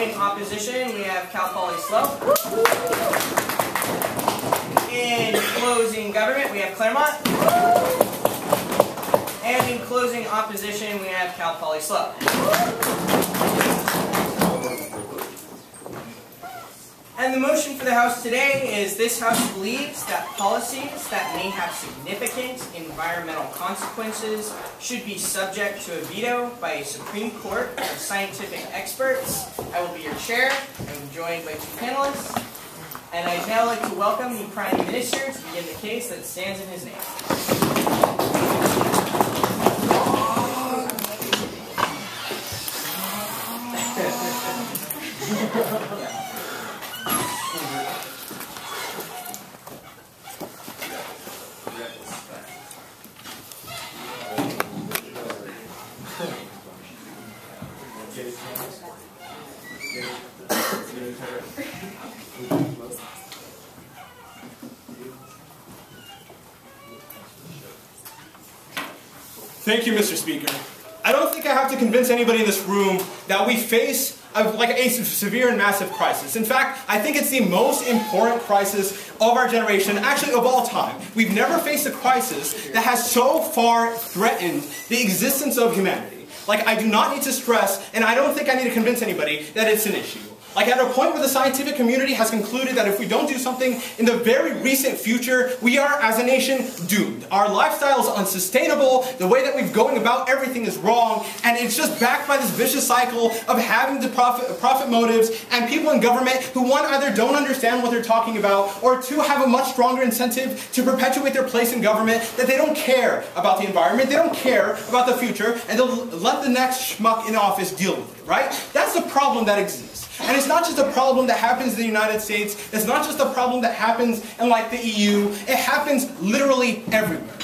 In opposition, we have Cal Poly SLO. In closing government, we have Claremont. And in closing opposition, we have Cal Poly SLO. And the motion for the House today is this House believes that policies that may have significant environmental consequences should be subject to a veto by a Supreme Court of scientific experts. I will be your chair. I'm joined by two panelists. And I'd now like to welcome the Prime Minister to begin the case that stands in his name. Thank you, Mr. Speaker. I don't think I have to convince anybody in this room that we face a, like a severe and massive crisis. In fact, I think it's the most important crisis of our generation, actually of all time. We've never faced a crisis that has so far threatened the existence of humanity. Like, I do not need to stress, and I don't think I need to convince anybody that it's an issue. Like at a point where the scientific community has concluded that if we don't do something in the very recent future, we are, as a nation, doomed. Our lifestyle is unsustainable, the way that we're going about everything is wrong, and it's just backed by this vicious cycle of having the profit, profit motives and people in government who, one, either don't understand what they're talking about, or two, have a much stronger incentive to perpetuate their place in government, that they don't care about the environment, they don't care about the future, and they'll let the next schmuck in office deal with it, right? That's the problem that exists. And it's not just a problem that happens in the United States, it's not just a problem that happens in like the EU, it happens literally everywhere.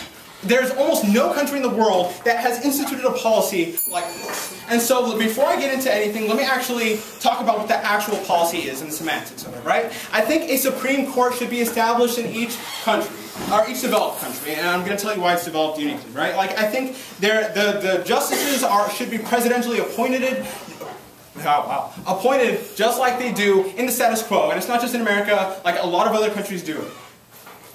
There's almost no country in the world that has instituted a policy like this. And so before I get into anything, let me actually talk about what the actual policy is and the semantics of it, right? I think a Supreme Court should be established in each country or each developed country, and I'm going to tell you why it's developed uniquely, right? Like I think there, the the justices are should be presidentially appointed wow, wow, appointed just like they do in the status quo. And it's not just in America, like a lot of other countries do.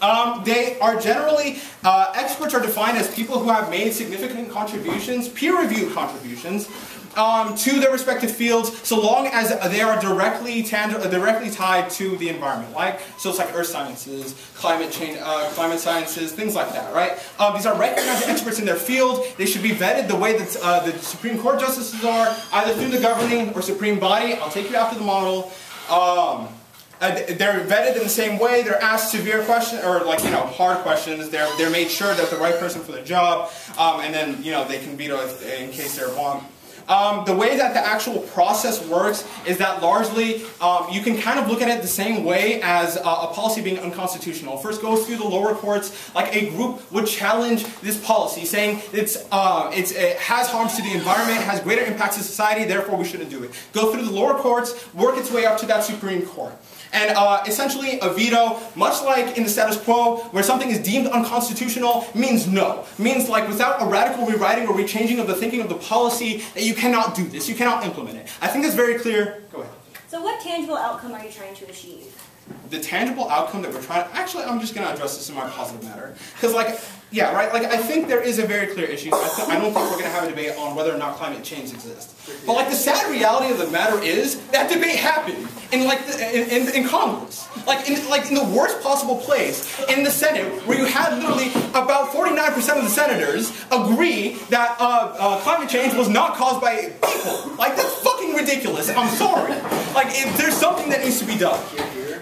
Um, they are generally, uh, experts are defined as people who have made significant contributions, peer-reviewed contributions, um, to their respective fields, so long as they are directly directly tied to the environment. Like, so it's like earth sciences, climate change, uh, climate sciences, things like that, right? Uh, these are recognized experts in their field. They should be vetted the way that uh, the Supreme Court justices are, either through the governing or supreme body. I'll take you after the model. Um, uh, they're vetted in the same way. They're asked severe questions, or like, you know, hard questions. They're, they're made sure that the right person for the job, um, and then, you know, they can veto in case they're wrong. Um, the way that the actual process works is that largely um, you can kind of look at it the same way as uh, a policy being unconstitutional. First goes through the lower courts, like a group would challenge this policy, saying it's, uh, it's, it has harms to the environment, has greater impacts to society, therefore we shouldn't do it. Go through the lower courts, work its way up to that Supreme Court. And uh, essentially, a veto, much like in the status quo, where something is deemed unconstitutional, means no. Means like without a radical rewriting or rechanging of the thinking of the policy, that you cannot do this, you cannot implement it. I think that's very clear. Go ahead. So what tangible outcome are you trying to achieve? The tangible outcome that we're trying to, actually I'm just going to address this in my positive matter. Because like, yeah, right, like I think there is a very clear issue. I, I don't think we're going to have a debate on whether or not climate change exists. But like the sad reality of the matter is, that debate happened in like the, in, in, in, Congress. Like in, like in the worst possible place, in the Senate, where you had literally about 49% of the senators agree that uh, uh, climate change was not caused by people. Like that's fucking ridiculous. I'm sorry. Like if there's something that needs to be done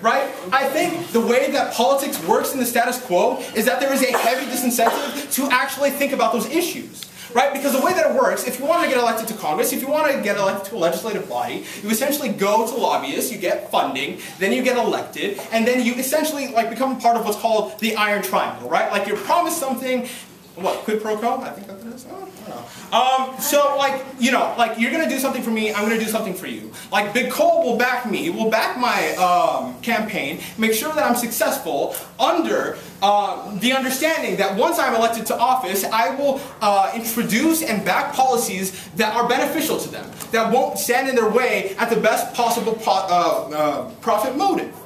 right? I think the way that politics works in the status quo is that there is a heavy disincentive to actually think about those issues. Right? Because the way that it works, if you want to get elected to Congress, if you want to get elected to a legislative body, you essentially go to lobbyists, you get funding, then you get elected, and then you essentially like become part of what's called the Iron Triangle, right? Like you're promised something, what, quid pro quo? I think that's what it is. Oh, Um, so like, you know, like you're gonna do something for me, I'm gonna do something for you. Like Big Coal will back me, will back my um, campaign, make sure that I'm successful under uh, the understanding that once I'm elected to office, I will uh, introduce and back policies that are beneficial to them, that won't stand in their way at the best possible po uh, uh profit motive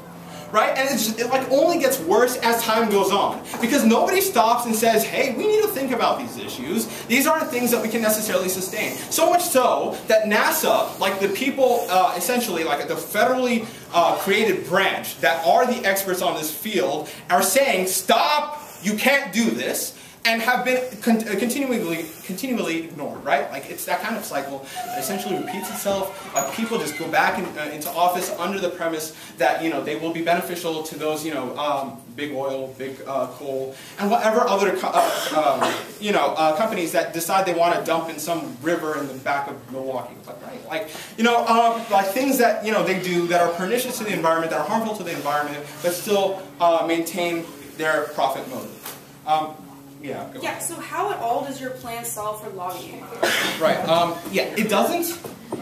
right? And just, it like only gets worse as time goes on because nobody stops and says, "Hey, we need to think about these issues. These aren't things that we can necessarily sustain." So much so that NASA, like the people, uh, essentially, like the federally uh, created branch that are the experts on this field, are saying, "Stop! You can't do this." And have been con uh, continually, continually ignored, right? Like it's that kind of cycle that essentially repeats itself. People just go back in, uh, into office under the premise that you know they will be beneficial to those you know um, big oil, big uh, coal, and whatever other uh, um, you know uh, companies that decide they want to dump in some river in the back of Milwaukee. Like, right? Like you know, um, like things that you know they do that are pernicious to the environment, that are harmful to the environment, but still uh, maintain their profit motive. Um, yeah. yeah. So how at all does your plan solve for lobbying? Right. Um, yeah. It doesn't.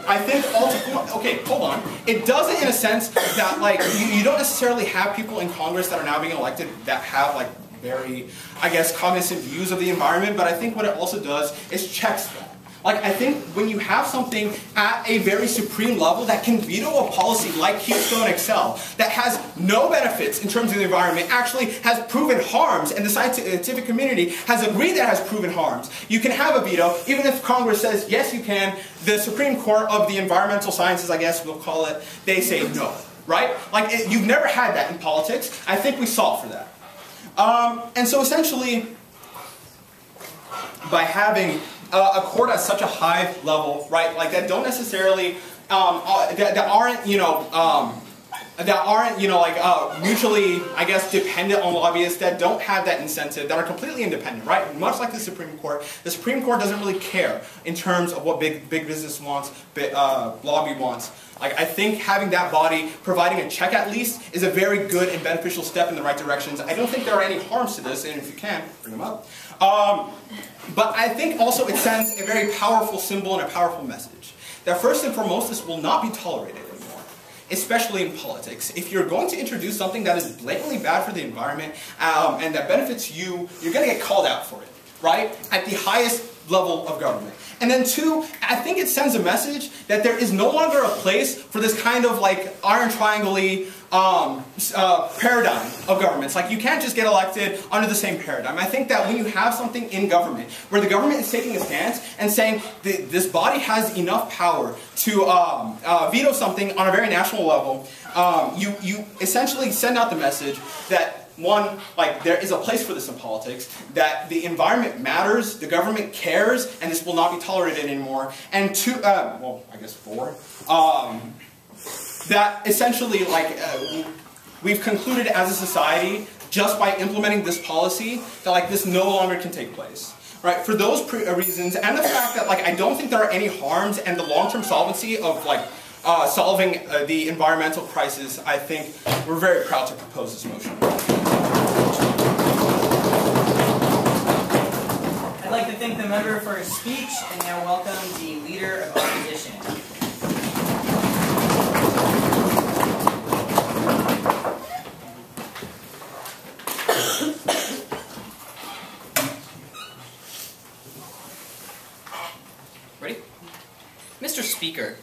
I think ultimately, okay, hold on. It doesn't in a sense that like you, you don't necessarily have people in Congress that are now being elected that have like very, I guess, cognizant views of the environment. But I think what it also does is checks them. Like, I think when you have something at a very supreme level that can veto a policy like Keystone XL, that has no benefits in terms of the environment, actually has proven harms, and the scientific community has agreed that has proven harms, you can have a veto, even if Congress says, yes, you can, the Supreme Court of the environmental sciences, I guess we'll call it, they say no. Right? Like, it, you've never had that in politics. I think we solved for that. Um, and so essentially, by having uh, a court at such a high level, right? Like that don't necessarily, um, uh, that, that, aren't, you know, um, that aren't, you know, like uh, mutually, I guess, dependent on lobbyists that don't have that incentive, that are completely independent, right? Much like the Supreme Court, the Supreme Court doesn't really care in terms of what big big business wants, big, uh, lobby wants. Like I think having that body providing a check at least is a very good and beneficial step in the right directions. I don't think there are any harms to this, and if you can, bring them up. Um, but I think also it sends a very powerful symbol and a powerful message. That first and foremost, this will not be tolerated anymore, especially in politics. If you're going to introduce something that is blatantly bad for the environment um, and that benefits you, you're going to get called out for it, right? At the highest level of government. And then two, I think it sends a message that there is no longer a place for this kind of like iron triangle um, uh, paradigm of governments. Like you can't just get elected under the same paradigm. I think that when you have something in government where the government is taking a stance and saying this body has enough power to um, uh, veto something on a very national level, um, you, you essentially send out the message that one, like there is a place for this in politics, that the environment matters, the government cares, and this will not be tolerated anymore. And two, uh, well, I guess four, um, that essentially like uh, we've concluded as a society just by implementing this policy that like this no longer can take place. Right, for those uh, reasons, and the fact that like I don't think there are any harms, and the long-term solvency of like uh, solving uh, the environmental crisis, I think we're very proud to propose this motion. I'd like to thank the member for his speech and now welcome the leader of opposition. Ready? Mr. Speaker,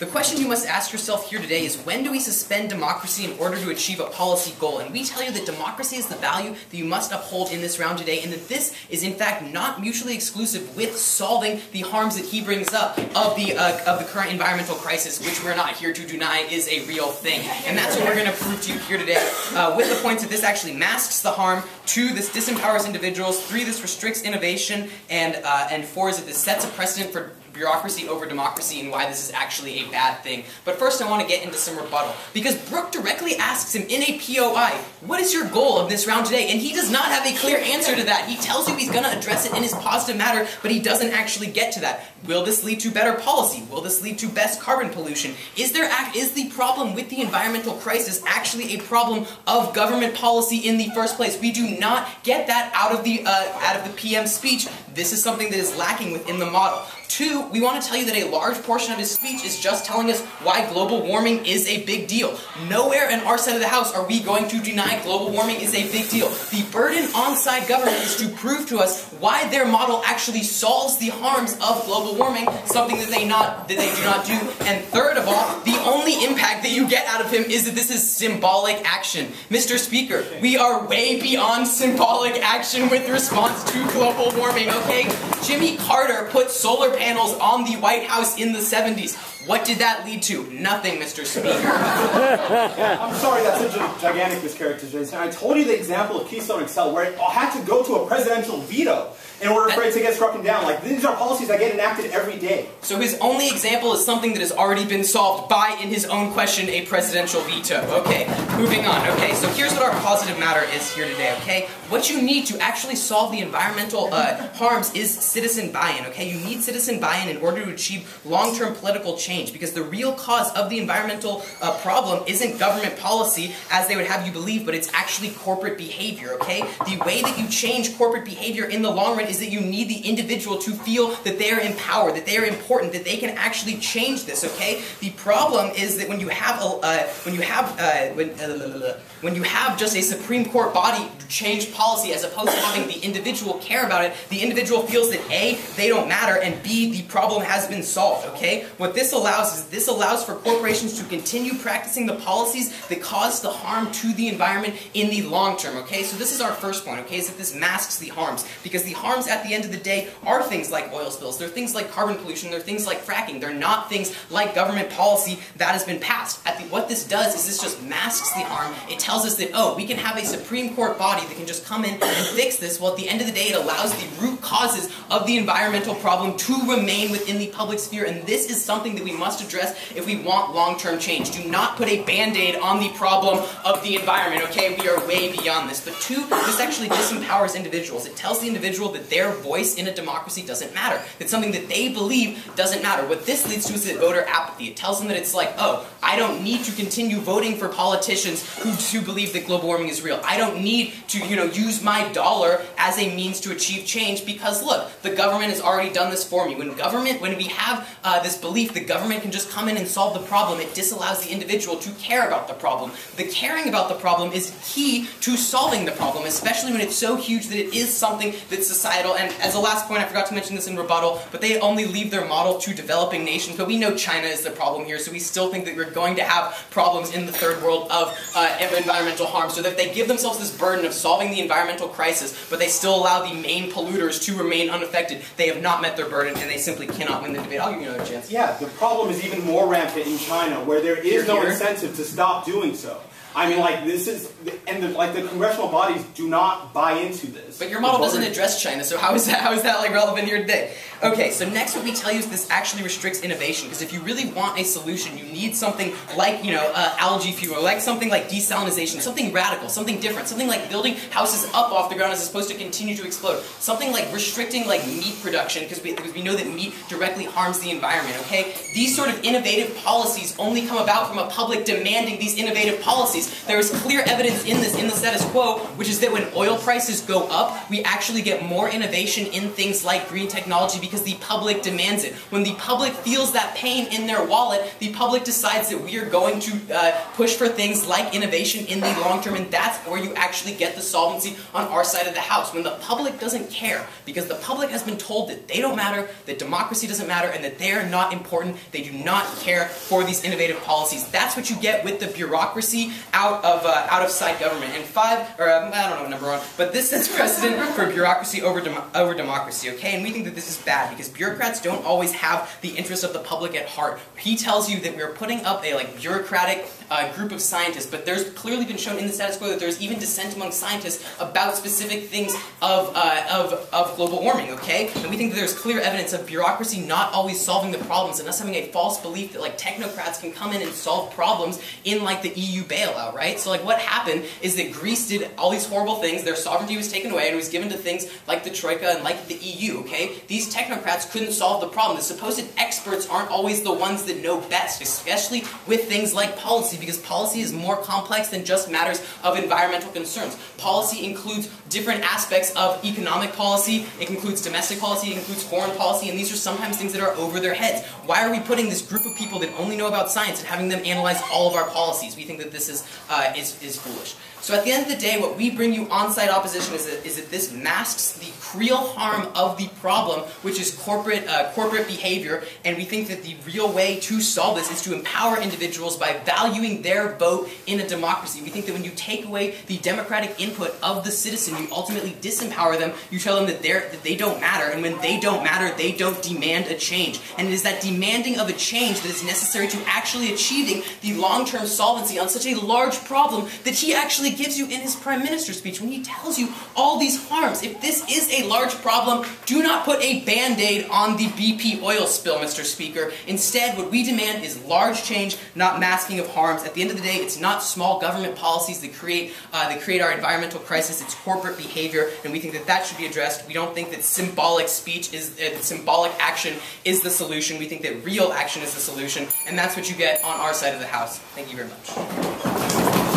the question you must ask yourself here today is when do we suspend democracy in order to achieve a policy goal? And we tell you that democracy is the value that you must uphold in this round today, and that this is in fact not mutually exclusive with solving the harms that he brings up of the uh, of the current environmental crisis, which we're not here to deny is a real thing. And that's what we're going to prove to you here today, uh, with the points that this actually masks the harm. Two, this disempowers individuals. Three, this restricts innovation, and uh, and four is that this sets a precedent for bureaucracy over democracy and why this is actually a bad thing. But first, I want to get into some rebuttal because Brooke directly asks him in a POI, "What is your goal of this round today?" And he does not have a clear answer to that. He tells you he's going to address it in his positive matter, but he doesn't actually get to that. Will this lead to better policy? Will this lead to best carbon pollution? Is there act is the problem with the environmental crisis actually a problem of government policy in the first place? We do not get that out of the uh, out of the PM speech. This is something that is lacking within the model. Two, we want to tell you that a large portion of his speech is just telling us why global warming is a big deal. Nowhere in our side of the house are we going to deny global warming is a big deal. The burden on side government is to prove to us why their model actually solves the harms of global warming, something that they not that they do not do. And third of all, the only impact that you get out of him is that this is symbolic action. Mr. Speaker, we are way beyond symbolic action with response to global warming, okay? Jimmy Carter put solar panels on the White House in the 70s. What did that lead to? Nothing, Mr. Speaker. I'm sorry, that's such a gigantic mischaracterization. I told you the example of Keystone XL where it had to go to a presidential veto in order for it to get struck down. Like, these are policies that get enacted every day. So his only example is something that has already been solved by, in his own question, a presidential veto. Okay, moving on. Okay, so here's what our positive matter is here today, okay? What you need to actually solve the environmental uh, harms is citizen buy-in, okay? You need citizen buy-in in order to achieve long-term political change because the real cause of the environmental uh, problem isn't government policy, as they would have you believe, but it's actually corporate behavior, okay? The way that you change corporate behavior in the long run is that you need the individual to feel that they are empowered, that they are important, that they can actually change this. Okay. The problem is that when you have a uh, when you have uh, when uh, when you have just a Supreme Court body change policy as opposed to having the individual care about it, the individual feels that a they don't matter and b the problem has been solved. Okay. What this allows is this allows for corporations to continue practicing the policies that cause the harm to the environment in the long term. Okay. So this is our first point. Okay, is that this masks the harms because the harms at the end of the day are things like oil spills, they're things like carbon pollution, they're things like fracking, they're not things like government policy that has been passed. The, what this does is this just masks the harm. It tells us that, oh, we can have a Supreme Court body that can just come in and fix this, well at the end of the day it allows the root causes of the environmental problem to remain within the public sphere, and this is something that we must address if we want long-term change. Do not put a band-aid on the problem of the environment, okay? We are way beyond this. But two, this actually disempowers individuals. It tells the individual that their voice in a democracy doesn't matter. That something that they believe doesn't matter. What this leads to is that voter apathy. It tells them that it's like, oh, I don't need to continue voting for politicians who, who believe that global warming is real. I don't need to, you know, use my dollar as a means to achieve change because look, the government has already done this for me. When government, when we have uh, this belief the government can just come in and solve the problem, it disallows the individual to care about the problem. The caring about the problem is key to solving the problem, especially when it's so huge that it is something that's societal. And as a last point, I forgot to mention this in rebuttal, but they only leave their model to developing nations. But we know China is the problem here, so we still think that we're going to have problems in the third world of uh, environmental harm. So that they give themselves this burden of solving the environmental crisis, but they still allow the main polluters to remain unaffected, they have not met their burden and they simply cannot win the debate. I'll give you another chance. Yeah, the problem is even more rampant in China, where there is Here, no here. incentive to stop doing so. I mean, like this is, and the, like the congressional bodies do not buy into this. But your model doesn't address China, so how is that how is that like relevant here today? Okay, so next what we tell you is this actually restricts innovation because if you really want a solution, you need something like you know uh, algae fuel, like something like desalinization, something radical, something different, something like building houses up off the ground as opposed to continue to explode, something like restricting like meat production because we, because we know that meat directly harms the environment. Okay, these sort of innovative policies only come about from a public demanding these innovative policies. There is clear evidence in this in the status quo, which is that when oil prices go up, we actually get more innovation in things like green technology because the public demands it. When the public feels that pain in their wallet, the public decides that we are going to uh, push for things like innovation in the long term, and that's where you actually get the solvency on our side of the house. When the public doesn't care, because the public has been told that they don't matter, that democracy doesn't matter, and that they are not important, they do not care for these innovative policies. That's what you get with the bureaucracy out of uh, out of sight government. And five, or um, I don't know number one, but this sets precedent for bureaucracy over dem- over democracy. Okay, and we think that this is bad because bureaucrats don't always have the interest of the public at heart. He tells you that we're putting up a like bureaucratic uh, group of scientists, but there's clearly been shown in the status quo that there's even dissent among scientists about specific things of uh, of of global warming. Okay, and we think that there's clear evidence of bureaucracy not always solving the problems and us having a false belief that like technocrats can come in and solve problems in like the EU bailout, right? So like what happened is that Greece did all these horrible things, their sovereignty was taken away and was given to things like the Troika and like the EU, okay? These technocrats couldn't solve the problem. The supposed experts aren't always the ones that know best, especially with things like policy, because policy is more complex than just matters of environmental concerns. Policy includes different aspects of economic policy, it includes domestic policy, it includes foreign policy, and these are sometimes things that are over their heads. Why are we putting this group of people that only know about science and having them analyze all of our policies? We think that this is, uh, is, is foolish. So at the end of the day, what we bring you on-site opposition is that, is that this masks the real harm of the problem, which is corporate, uh, corporate behavior, and we think that the real way to solve this is to empower individuals by valuing their vote in a democracy. We think that when you take away the democratic input of the citizen, you ultimately disempower them, you tell them that, they're, that they don't matter, and when they don't matter, they don't demand a change. And it is that demanding of a change that is necessary to actually achieving the long-term solvency on such a large problem that he actually gives you in his prime minister speech when he tells you all these harms. If this is a large problem, do not put a band-aid on the BP oil spill, Mr. Speaker. Instead, what we demand is large change, not masking of harms. At the end of the day, it's not small government policies that create uh, that create our environmental crisis. It's corporate behavior, and we think that that should be addressed. We don't think that symbolic speech is uh, symbolic action is the solution. We think that real action is the solution, and that's what you get on our side of the house. Thank you very much. I'd like to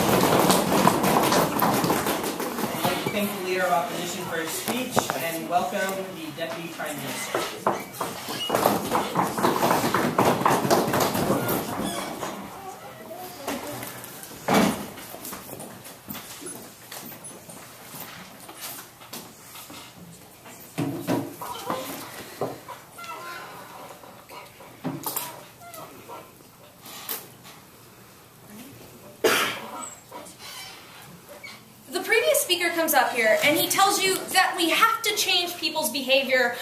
thank the Leader of Opposition for his speech and welcome the Deputy Prime Minister. The previous speaker comes up here and he tells you that we have to change people's behavior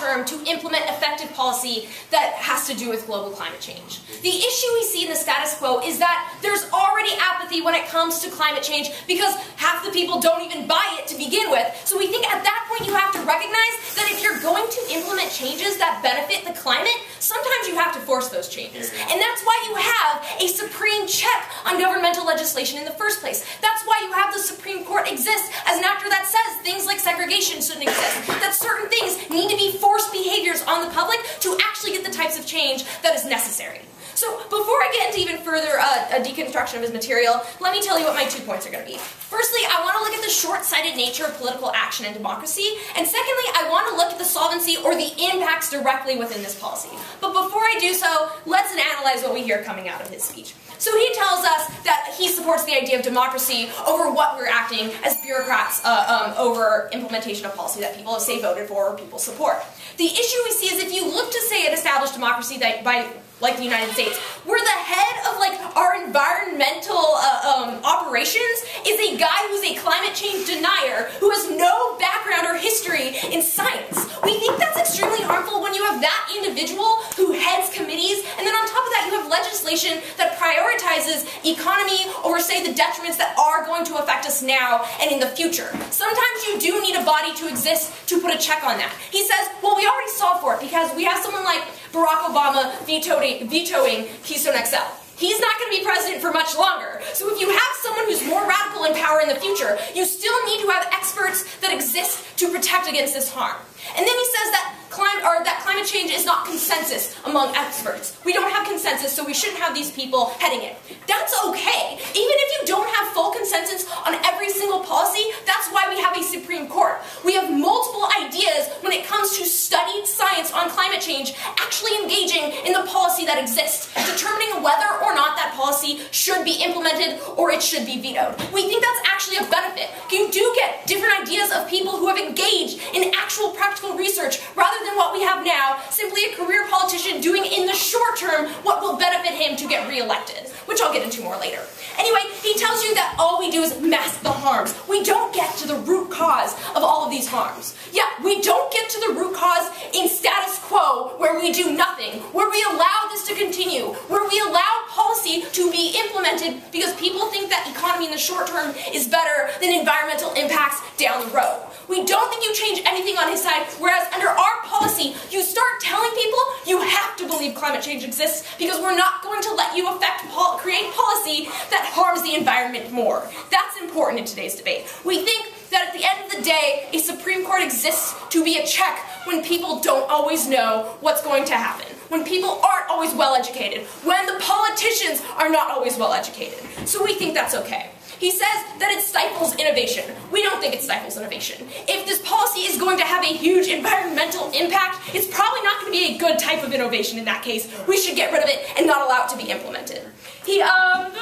term to implement effective policy that has to do with global climate change. The issue we see in the status quo is that there's already apathy when it comes to climate change because half the people don't even buy it to begin with. So we think at that point you have to recognize that if you're going to implement changes that benefit the climate, sometimes you have to force those changes. And that's why you have a supreme check on governmental legislation in the first place. That's why you have the Supreme Court exist as an actor that says things like segregation shouldn't exist, that certain things need to be forced behaviors on the public to actually get the types of change that is necessary. So before I get into even further uh, a deconstruction of his material, let me tell you what my two points are going to be. Firstly, I want to look at the short-sighted nature of political action and democracy, and secondly, I want to look at the solvency or the impacts directly within this policy. But before I do so, let's analyze what we hear coming out of his speech. So he tells us that he supports the idea of democracy over what we're acting as bureaucrats uh, um, over implementation of policy that people have say voted for or people support. The issue we see is if you look to say an established democracy that by like the United States, where the head of like our environmental uh, um, operations is a guy who's a climate change denier who has no background or history in science. We think that's extremely harmful when you have that individual who heads committees, and then on top of that, you have legislation that prioritizes economy over, say, the detriments that are going to affect us now and in the future. Sometimes you do need a body to exist to put a check on that. He says, well, we already saw for it because we have someone like Barack Obama vetoing, vetoing Keystone XL. He's not going to be president for much longer. So if you have someone who's more radical in power in the future, you still need to have experts that exist to protect against this harm. And then he says that climate or that climate change is not consensus among experts. We don't have consensus, so we shouldn't have these people heading it. That's okay. Even if you don't have full consensus on every single policy, that's why we have a Supreme Court. We have multiple ideas when it comes to studied science on climate change actually engaging in the policy that exists, determining whether or not that policy should be implemented or it should be vetoed. We think that's actually a benefit. You do get different ideas of people who have engaged in actual practical research rather than what we have now, simply a career politician doing in the short term what will benefit him to get reelected. which I'll get into more later. Anyway, he tells you that all we do is mask the harms. We don't get to the root cause of all of these harms. Yeah, we don't get to the root cause in status quo where we do nothing, where we allow this to continue, where we allow policy to be implemented because people think that economy in the short term is better than environmental impacts down the road. We don't think you change anything on his side, whereas under our policy, you start telling people you have to believe climate change exists because we're not going to let you affect create policy that harms the environment more. That's important in today's debate. We think that at the end of the day, a Supreme Court exists to be a check when people don't always know what's going to happen, when people aren't always well educated, when the politicians are not always well educated. So we think that's okay. He says that it stifles innovation. We don't think it stifles innovation. If this policy is going to have a huge environmental impact, it's probably not going to be a good type of innovation in that case. We should get rid of it and not allow it to be implemented. He, um,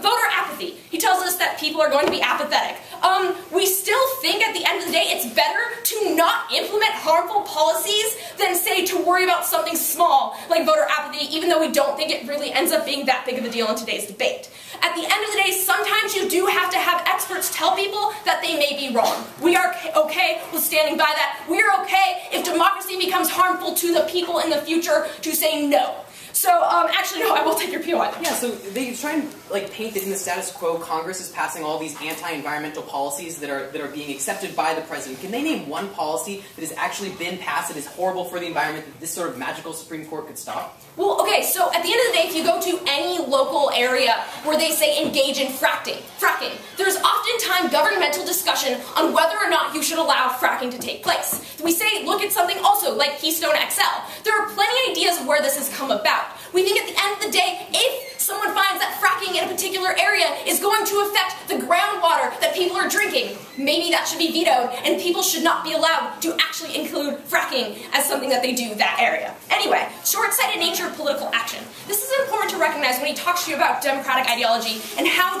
voter apathy. He tells us that people are going to be apathetic. Um, we still think at the end of the day it's better to not implement harmful policies than say to worry about something small like voter apathy, even though we don't think it really ends up being that big of a deal in today's debate. At the end of the day, sometimes you do have to have experts tell people that they may be wrong. We are okay with standing by that. We are okay if democracy becomes harmful to the people in the future to say no. So, um, actually, no, I will take your POI. Yeah, so they try and like paint that in the status quo, Congress is passing all these anti-environmental policies that are that are being accepted by the president. Can they name one policy that has actually been passed that is horrible for the environment that this sort of magical Supreme Court could stop? Well, okay, so at the end of the day, if you go to any local area where they say engage in fracking, fracking, there's oftentimes governmental discussion on whether or not you should allow fracking to take place. We say look at something also like Keystone XL. There are plenty of ideas of where this has come about. We think at the end of the day, if someone finds that fracking in a particular area is going to affect the groundwater that people are drinking, maybe that should be vetoed and people should not be allowed to actually include fracking as something that they do that area. Anyway, short-sighted nature of political action. This is important to recognize when he talks to you about democratic ideology and how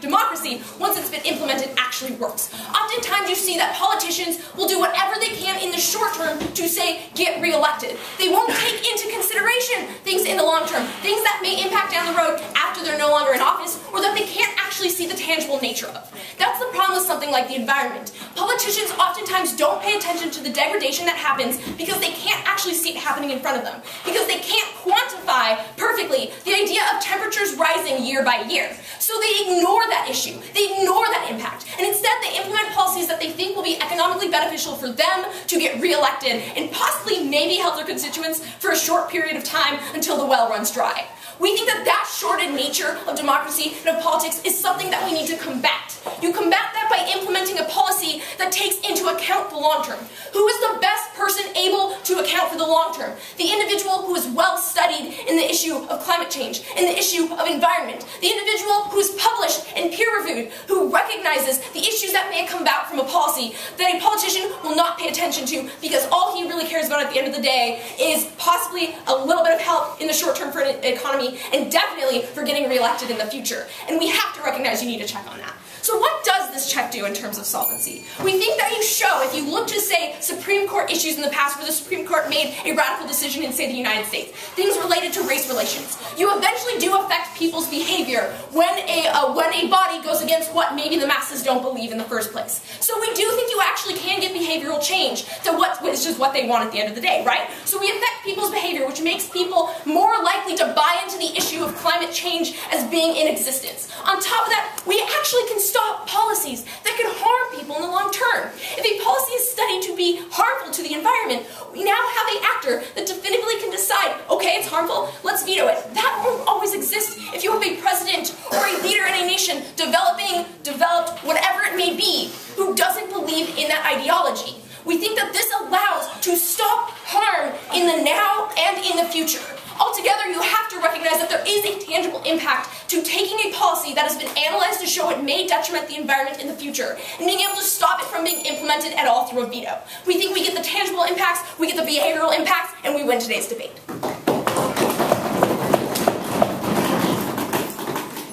democracy, once it's been implemented, actually works. Oftentimes you see that politicians will do whatever they can in the short term to say, get reelected. They won't take into consideration things in the long term, things that may impact down the road after they're no longer in office, or that they can't actually see the tangible nature of. That's the problem with something like the environment. Politicians oftentimes don't pay attention to the degradation that happens because they can't actually see it happening in front of them, because they can't quantify perfectly the idea of temperatures rising year by year. So they ignore that issue, they ignore that impact, and instead they implement policies that they think will be economically beneficial for them to get reelected and possibly maybe help their constituents for a short period of time until the well runs dry. We think that that shorted nature of democracy and of politics is something that we need to combat. You combat that by implementing a policy that takes into account the long term. Who is the best person able to account for the long term? The individual who is well studied in the issue of climate change, in the issue of environment, the individual who is published and peer reviewed, who recognizes the issues that may come about from a policy that a politician will not pay attention to because all he really cares about at the end of the day is possibly a little bit of help in the short term for an economy and definitely for getting reelected in the future. And we have to recognize you need to check on that. So what does this check do in terms of solvency? We think that you show, if you look to, say, Supreme Court issues in the past where the Supreme Court made a radical decision in, say, the United States, things related to race relations, you eventually do affect people's behavior when a, uh, when a body goes against what maybe the masses don't believe in the first place. So we do think you actually can get behavioral change to what is just what they want at the end of the day, right? So we affect people's behavior, which makes people more likely to buy into the issue of climate change as being in existence. On top of that, we actually can stop policies that can harm people in the long term. If a policy is studied to be harmful to the environment, we now have an actor that definitively can decide, okay, it's harmful, let's veto it. That won't always exist if you have a president or a leader in a nation developing, developed, whatever it may be, who doesn't believe in that ideology. We think that this allows to stop harm in the now and in the future. Altogether, you have to recognize that there is a tangible impact to taking a policy that has been analyzed to show it may detriment the environment in the future, and being able to stop it from being implemented at all through a veto. We think we get the tangible impacts, we get the behavioral impacts, and we win today's debate.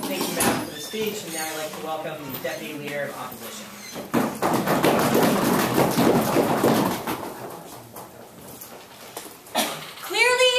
Thank you, Madam, for the speech, and now I'd like to welcome Deputy Leader of Opposition. Clearly,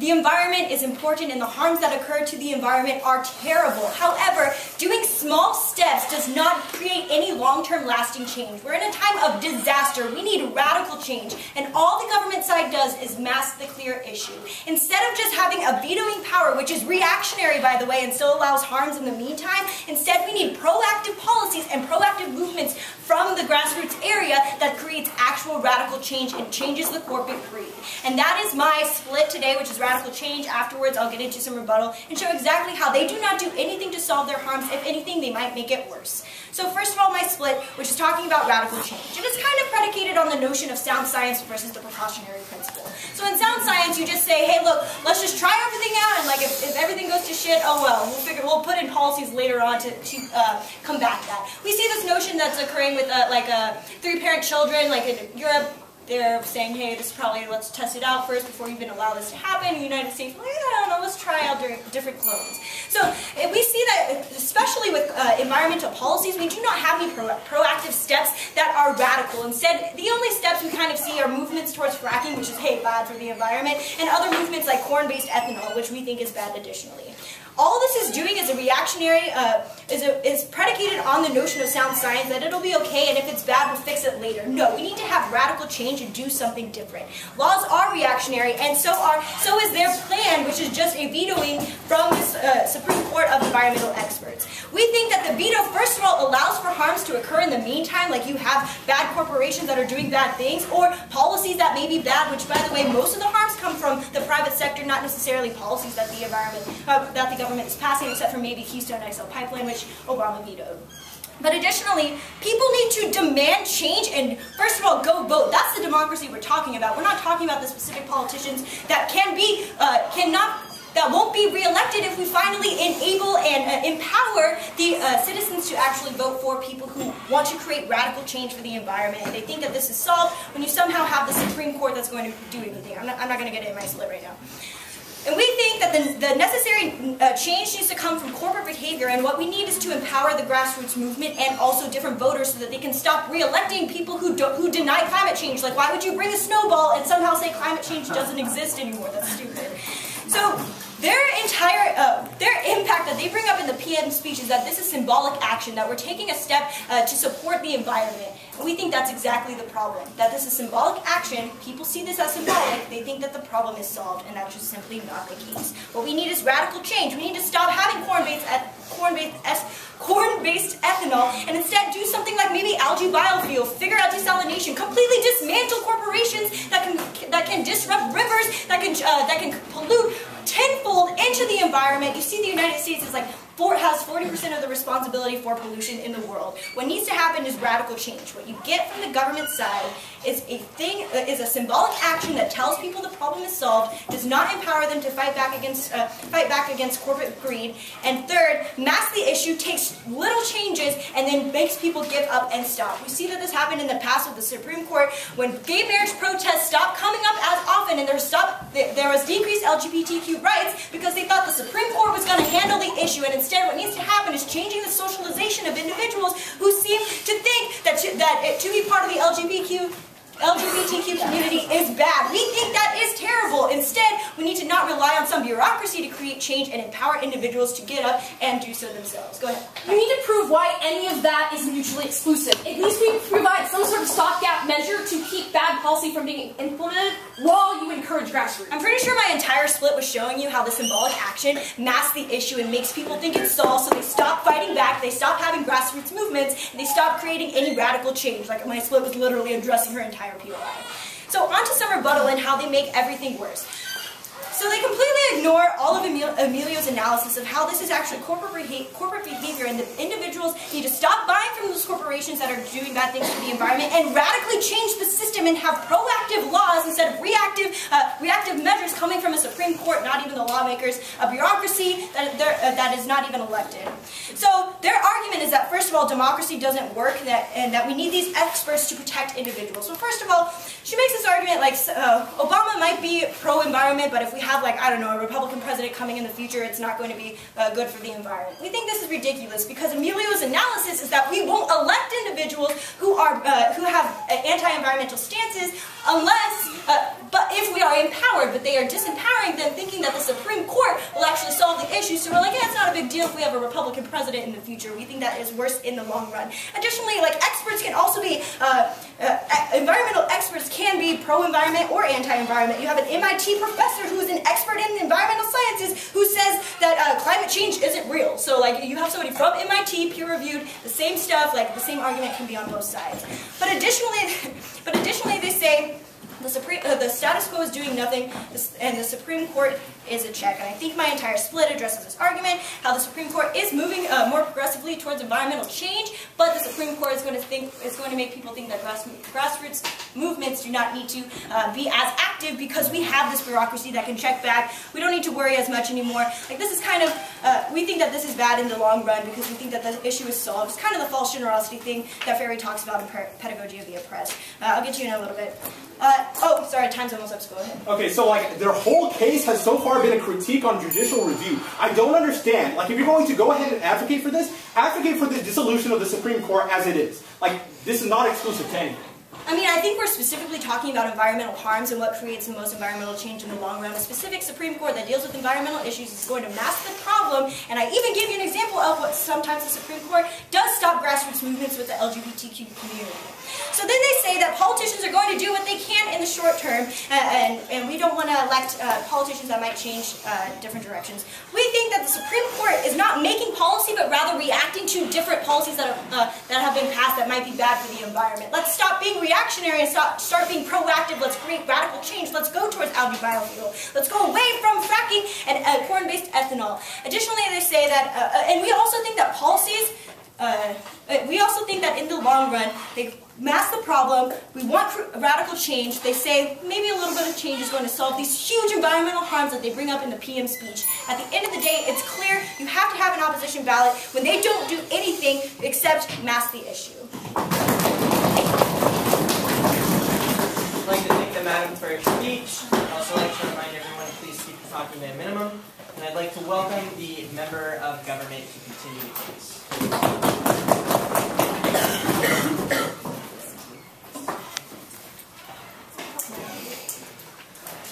the environment is important and the harms that occur to the environment are terrible. However, doing small steps does not create any long-term lasting change. We're in a time of disaster. We need radical change. And all the government side does is mask the clear issue. Instead of just having a vetoing power, which is reactionary, by the way, and still allows harms in the meantime, instead we need proactive policies and proactive movements from the grassroots area that creates actual radical change and changes the corporate greed. And that is my split today, which is radical change. Afterwards, I'll get into some rebuttal and show exactly how they do not do anything to solve their harms. If anything, they might make it worse. So first of all, my split, which is talking about radical change. And it's kind of predicated on the notion of sound science versus the precautionary principle. So in sound science, you just say, hey, look, let's just try everything out, and like if, if everything goes to shit, oh well, we'll figure, we'll put in policies later on to, to uh, combat that. We see this notion that's occurring with uh, like uh, three-parent children, like in Europe, they're saying, hey, this is probably, let's test it out first before we even allow this to happen. The United States, well, I don't know, let's try out different clones. So we see that, especially with uh, environmental policies, we do not have any pro proactive steps that are radical. Instead, the only steps we kind of see are movements towards fracking, which is, hey, bad for the environment, and other movements like corn-based ethanol, which we think is bad additionally. All this is doing is a reactionary, uh, is, a, is predicated on the notion of sound science that it'll be okay and if it's bad we'll fix it later. No, we need to have radical change and do something different. Laws are reactionary and so are so is their plan which is just a vetoing from the uh, Supreme Court of environmental experts. We think that the veto first of all allows for harms to occur in the meantime like you have bad corporations that are doing bad things or policies that may be bad which by the way most of the harms come from the private sector not necessarily policies that the environment uh, that the government is passing, except for maybe Keystone XL pipeline, which Obama vetoed. But additionally, people need to demand change and first of all, go vote. That's the democracy we're talking about. We're not talking about the specific politicians that can be, uh, cannot, that won't be reelected if we finally enable and uh, empower the uh, citizens to actually vote for people who want to create radical change for the environment. And they think that this is solved when you somehow have the Supreme Court that's going to do anything. I'm not, I'm not going to get in my split right now. And we think that the, the necessary uh, change needs to come from corporate behavior, and what we need is to empower the grassroots movement and also different voters so that they can stop re-electing people who, who deny climate change. Like, why would you bring a snowball and somehow say climate change doesn't exist anymore? That's stupid. So, their entire, uh, their impact that they bring up in the PM speech is that this is symbolic action, that we're taking a step uh, to support the environment. And we think that's exactly the problem, that this is symbolic action, people see this as symbolic, they think that the problem is solved, and that's just simply not the case. What we need is radical change. We need to stop having corn-based corn-based corn-based ethanol, and instead do something like maybe algae biofuel, figure out desalination, completely dismantle corporations that can that can disrupt rivers, that can uh, that can pollute tenfold into the environment. You see the United States is like four, has 40% of the responsibility for pollution in the world. What needs to happen is radical change. What you get from the government side is a thing, is a symbolic action that tells people the problem is solved, does not empower them to fight back against, uh, fight back against corporate greed, and third, masks the issue, takes little changes, and then makes people give up and stop. We see that this happened in the past with the Supreme Court when gay marriage protests stopped coming up as often, and there, stopped, there was decreased LGBTQ rights because they thought the Supreme Court was going to handle the issue, and instead what needs to happen is changing the socialization of individuals who seem to think that to, that to be part of the LGBTQ LGBTQ community is bad. We think that is terrible. Instead, we need to not rely on some bureaucracy to create change and empower individuals to get up and do so themselves. Go ahead. We need to prove why any of that is mutually exclusive. At least we provide some sort of stopgap measure to keep bad policy from being implemented while you encourage grassroots. I'm pretty sure my entire split was showing you how the symbolic action masks the issue and makes people think it's solved, so they stop fighting back, they stop having grassroots movements, and they stop creating any radical change. Like my split was literally addressing her entire POI. So on to some rebuttal and how they make everything worse. So they completely ignore all of Emilio's analysis of how this is actually corporate, corporate behavior and the individuals need to stop buying from those corporations that are doing bad things to the environment and radically change the system and have proactive laws instead of reactive, uh, reactive measures coming from a Supreme Court, not even the lawmakers, a bureaucracy that, uh, that is not even elected. So their argument is that first of all, democracy doesn't work that, and that we need these experts to protect individuals. So first of all, she makes this argument like uh, Obama might be pro-environment, but if we have like, I don't know, a Republican president coming in the future, it's not going to be uh, good for the environment. We think this is ridiculous because Emilio's analysis is that we won't elect individuals who are uh, who have uh, anti-environmental stances unless uh, but if we are empowered, but they are disempowering them, thinking that the Supreme Court will actually solve the issue. So we're like, yeah, it's not a big deal if we have a Republican president in the future. We think that is worse in the long run. Additionally, like experts can also be uh, uh, environmental experts can be pro-environment or anti-environment. You have an MIT professor who is an expert in environmental sciences who says that uh, climate change isn't real. So like you have somebody from MIT, peer-reviewed, the same stuff, like the same argument can be on both sides. But additionally, but additionally they say the, Supreme, uh, the status quo is doing nothing, and the Supreme Court is a check. And I think my entire split addresses this argument, how the Supreme Court is moving uh, more progressively towards environmental change, but the Supreme Court is going to think is going to make people think that grass, grassroots movements do not need to uh, be as active because we have this bureaucracy that can check back. We don't need to worry as much anymore. Like this is kind of, uh, we think that this is bad in the long run because we think that the issue is solved. It's kind of the false generosity thing that Freire talks about in Pedagogy of the Oppressed. Uh, I'll get you in a little bit. Uh, oh, sorry, time's almost up, so go ahead. Okay, so like their whole case has so far been a critique on judicial review. I don't understand. Like if you're going to go ahead and advocate for this, advocate for the dissolution of the Supreme Court as it is. Like this is not exclusive to anything. I mean, I think we're specifically talking about environmental harms and what creates the most environmental change in the long run. A specific Supreme Court that deals with environmental issues is going to mask the problem, and I even give you an example of what sometimes the Supreme Court does stop grassroots movements with the LGBTQ community. So then they say that politicians are going to do what they can in the short term, uh, and, and we don't want to elect uh, politicians that might change uh, different directions. We think that the Supreme Court is not making policy, but rather reacting to different policies that, have, uh, that have been passed that might be bad for the environment. Let's stop being reactionary and stop, start being proactive. Let's create radical change. Let's go towards algae biofuel. Let's go away from fracking and uh, corn-based ethanol. Additionally, they say that, uh, and we also think that policies we also that in the long run, they mask the problem, we want radical change, they say maybe a little bit of change is going to solve these huge environmental harms that they bring up in the PM speech. At the end of the day, it's clear you have to have an opposition ballot when they don't do anything except mask the issue. I'd like to thank the madam for her speech. I'd also like to remind everyone to please keep the talking to a minimum. And I'd like to welcome the member of government to continue the case. Thank you.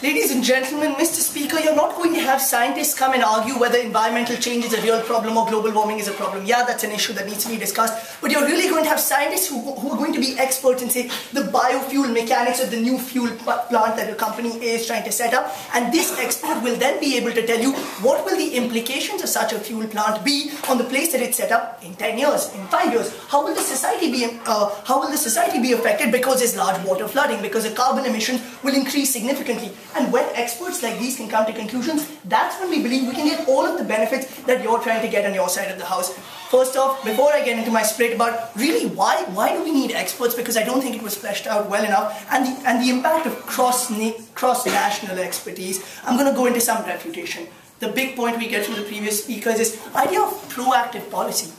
Ladies and gentlemen, Mr. Speaker, you're not going to have scientists come and argue whether environmental change is a real problem or global warming is a problem. Yeah, that's an issue that needs to be discussed. But you're really going to have scientists who, who are going to be experts in, say, the biofuel mechanics of the new fuel plant that your company is trying to set up. And this expert will then be able to tell you what will the implications of such a fuel plant be on the place that it's set up in 10 years, in 5 years. How will the society be, uh, how will the society be affected because there's large water flooding, because the carbon emissions will increase significantly. And when experts like these can come to conclusions, that's when we believe we can get all of the benefits that you're trying to get on your side of the house. First off, before I get into my split about really why why do we need experts, because I don't think it was fleshed out well enough, and the, and the impact of cross, cross national expertise, I'm going to go into some refutation. The big point we get from the previous speakers is idea of proactive policy.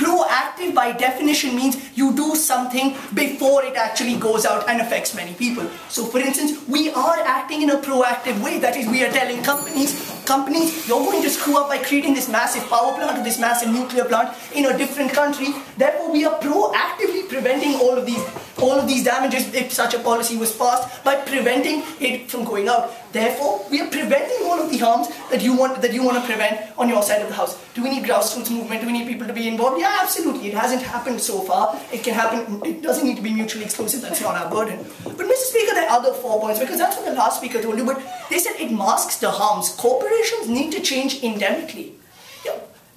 Proactive by definition means you do something before it actually goes out and affects many people. So for instance, we are acting in a proactive way. That is, we are telling companies, companies, you're going to screw up by creating this massive power plant or this massive nuclear plant in a different country. Therefore, we are proactively preventing all of these all of these damages if such a policy was passed by preventing it from going out. Therefore, we are preventing all of the harms that you want that you want to prevent on your side of the house. Do we need grassroots movement? Do we need people to be involved? Yeah, absolutely. It hasn't happened so far. It can happen. It doesn't need to be mutually exclusive. That's not our burden. But Mr. Speaker, there are other four points because that's what the last speaker told you. But they said it masks the harms. Corporations need to change endemically.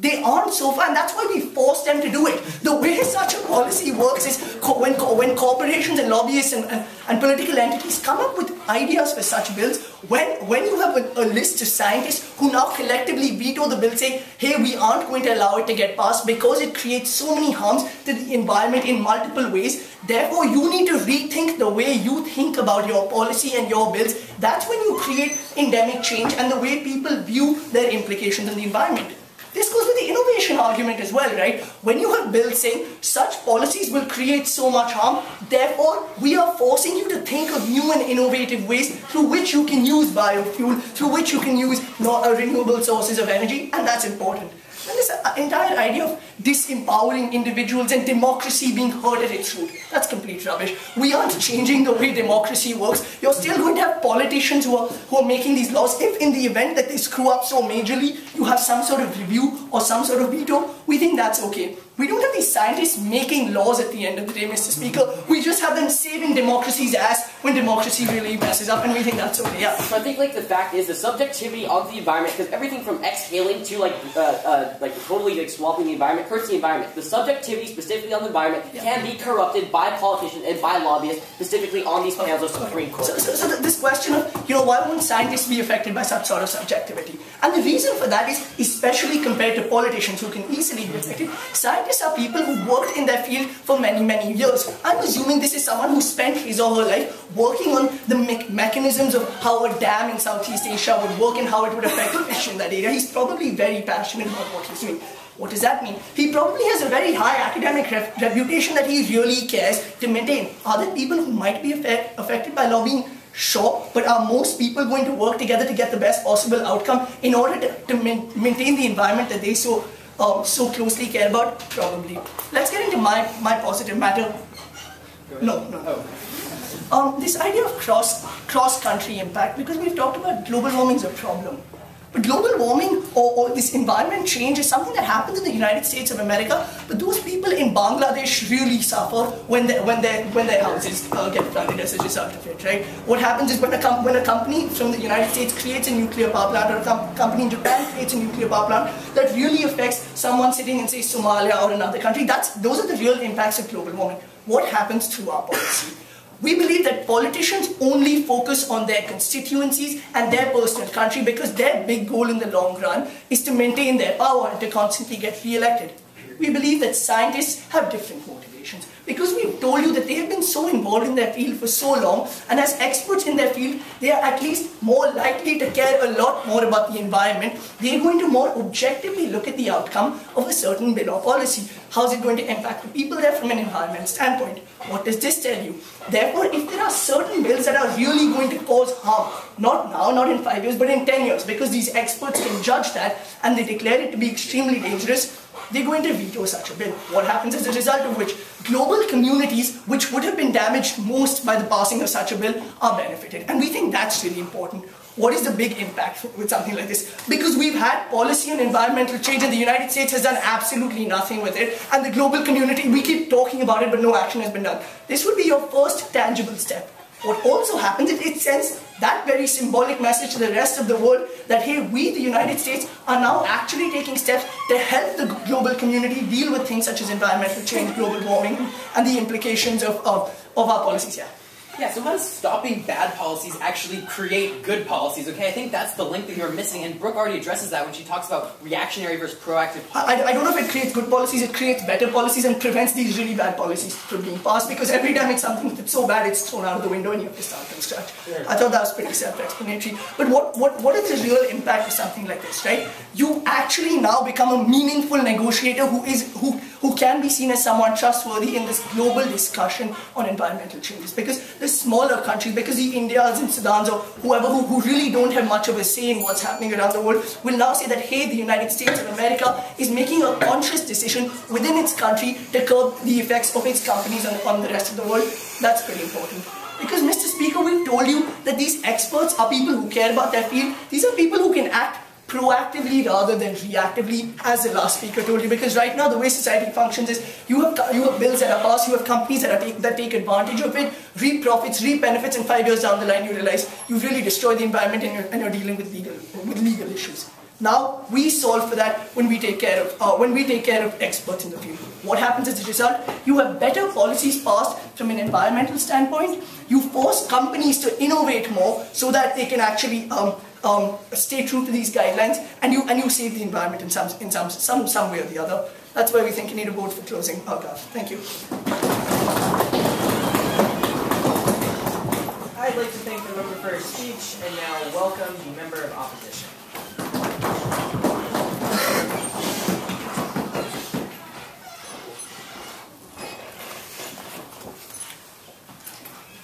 They aren't so far, and that's why we force them to do it. The way such a policy works is when, when corporations and lobbyists and, and, and political entities come up with ideas for such bills, when, when you have a, a, list of scientists who now collectively veto the bill, say, hey, we aren't going to allow it to get passed because it creates so many harms to the environment in multiple ways, therefore you need to rethink the way you think about your policy and your bills. That's when you create endemic change and the way people view their implications on the environment. This goes with the innovation argument as well, right? When you have bills saying such policies will create so much harm, therefore we are forcing you to think of new and innovative ways through which you can use biofuel, through which you can use renewable sources of energy, and that's important. And this entire idea of disempowering individuals and democracy being heard at its root, that's complete rubbish. We aren't changing the way democracy works. You're still going to have politicians who are, who are making these laws. If in the event that they screw up so majorly, you have some sort of review or some sort of veto, we think that's okay. We don't have these scientists making laws at the end of the day, Mr. Speaker. We just have them saving democracy's ass when democracy really messes up, and we think that's okay. Yeah. So I think like the fact is the subjectivity of the environment, because everything from exhaling to like uh, uh, like totally like swapping the environment hurts the environment. The subjectivity specifically on the environment Yeah. can be corrupted by politicians and by lobbyists, specifically on these panels of Supreme Court. So, so, so th- this question of, you know, why won't scientists be affected by such sort of subjectivity? And the reason for that is, especially compared to politicians who can easily be affected, scientists are people who worked in their field for many, many years. I'm assuming this is someone who spent his or her life working on the me- mechanisms of how a dam in Southeast Asia would work and how it would affect fish in that area. He's probably very passionate about what he's doing. What does that mean? He probably has a very high academic rep- reputation that he really cares to maintain. Are there people who might be affect- affected by lobbying? Sure, but are most people going to work together to get the best possible outcome in order to, to main- maintain the environment that they so um, so closely care about? Probably. Let's get into my, my positive matter. No, no, no. Um, this idea of cross cross country impact, because we've talked about global warming is a problem. But global warming or, or this environment change is something that happens in the United States of America. But those people in Bangladesh really suffer when they, when their when their houses uh, get flooded as a result of it, right? What happens is when a com- when a company from the United States creates a nuclear power plant, or a com- company in Japan creates a nuclear power plant, that really affects someone sitting in say Somalia or another country. That's those are the real impacts of global warming. What happens through our policy? We believe that politicians only focus on their constituencies and their personal country because their big goal in the long run is to maintain their power and to constantly get re-elected. We believe that scientists have different motivations because we've told you that they have been so involved in their field for so long and as experts in their field, they are at least more likely to care a lot more about the environment. They're going to more objectively look at the outcome of a certain bill or policy. How's it going to impact the people there from an environmental standpoint? What does this tell you? Therefore, if there are certain bills that are really going to cause harm, not now, not in five years, but in 10 years, because these experts can judge that and they declare it to be extremely dangerous, they're going to veto such a bill. What happens as a result of which global communities, which would have been damaged most by the passing of such a bill, are benefited. And we think that's really important. What is the big impact with something like this? Because we've had policy on environmental change and the United States has done absolutely nothing with it. And the global community, we keep talking about it, but no action has been done. This would be your first tangible step. What also happens is it sends that very symbolic message to the rest of the world that hey, we, the United States, are now actually taking steps to help the global community deal with things such as environmental change, global warming, and the implications of, of, of our policies. Yeah. Yeah, so how does stopping bad policies actually create good policies? Okay, I think that's the link that you're missing, and Brooke already addresses that when she talks about reactionary versus proactive I, I don't know if it creates good policies, it creates better policies and prevents these really bad policies from being passed because every time it's something that's so bad it's thrown out of the window and you have to start from scratch. I thought that was pretty self-explanatory. But what, what, what is the real impact of something like this, right? You actually now become a meaningful negotiator who is who, who can be seen as someone trustworthy in this global discussion on environmental changes because the smaller countries, because the Indias and Sudans or whoever who, who really don't have much of a say in what's happening around the world will now say that hey, the United States of America is making a conscious decision within its country to curb the effects of its companies on, on the rest of the world. That's pretty important. Because, Mr. Speaker, we've told you that these experts are people who care about their field. These are people who can act proactively rather than reactively, as the last speaker told you. Because right now, the way society functions is you have you have bills that are passed, you have companies that are take, that take advantage of it, reap profits, reap benefits, and five years down the line, you realize you've really destroyed the environment and you're, and you're dealing with legal with legal issues. Now we solve for that when we take care of uh, when we take care of experts in the field. What happens as a result? You have better policies passed from an environmental standpoint. You force companies to innovate more so that they can actually um, um, stay true to these guidelines, and you and you save the environment in some in some some some way or the other. That's why we think you need a vote for closing our draft. Thank you. I'd like to thank the member for his speech and now welcome the member of opposition.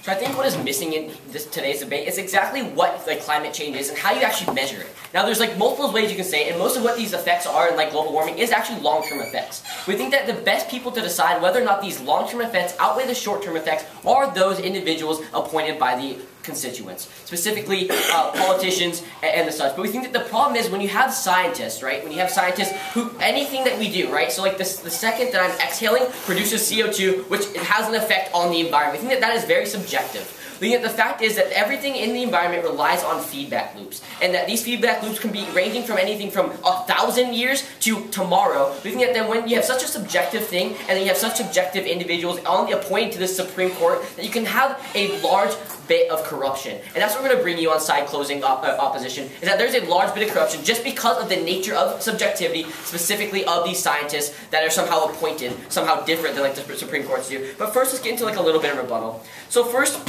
So I think what is missing in this today's debate is exactly what like climate change is and how you actually measure it. Now, there's like multiple ways you can say it, and most of what these effects are in like global warming is actually long-term effects. We think that the best people to decide whether or not these long-term effects outweigh the short-term effects are those individuals appointed by the constituents, specifically uh, politicians and, and the such. But we think that the problem is when you have scientists, right? When you have scientists who anything that we do, right? So like this, the second that I'm exhaling produces CO2, which it has an effect on the environment. We think that that is very subjective. The, the fact is that everything in the environment relies on feedback loops, and that these feedback loops can be ranging from anything from a thousand years to tomorrow. Think that then when you have such a subjective thing, and then you have such subjective individuals on the appointed to the Supreme Court, that you can have a large bit of corruption. And that's what we're going to bring you on side closing op uh, opposition, is that there's a large bit of corruption just because of the nature of subjectivity, specifically of these scientists that are somehow appointed, somehow different than like the Supreme Courts do. But first, let's get into like a little bit of rebuttal. So first,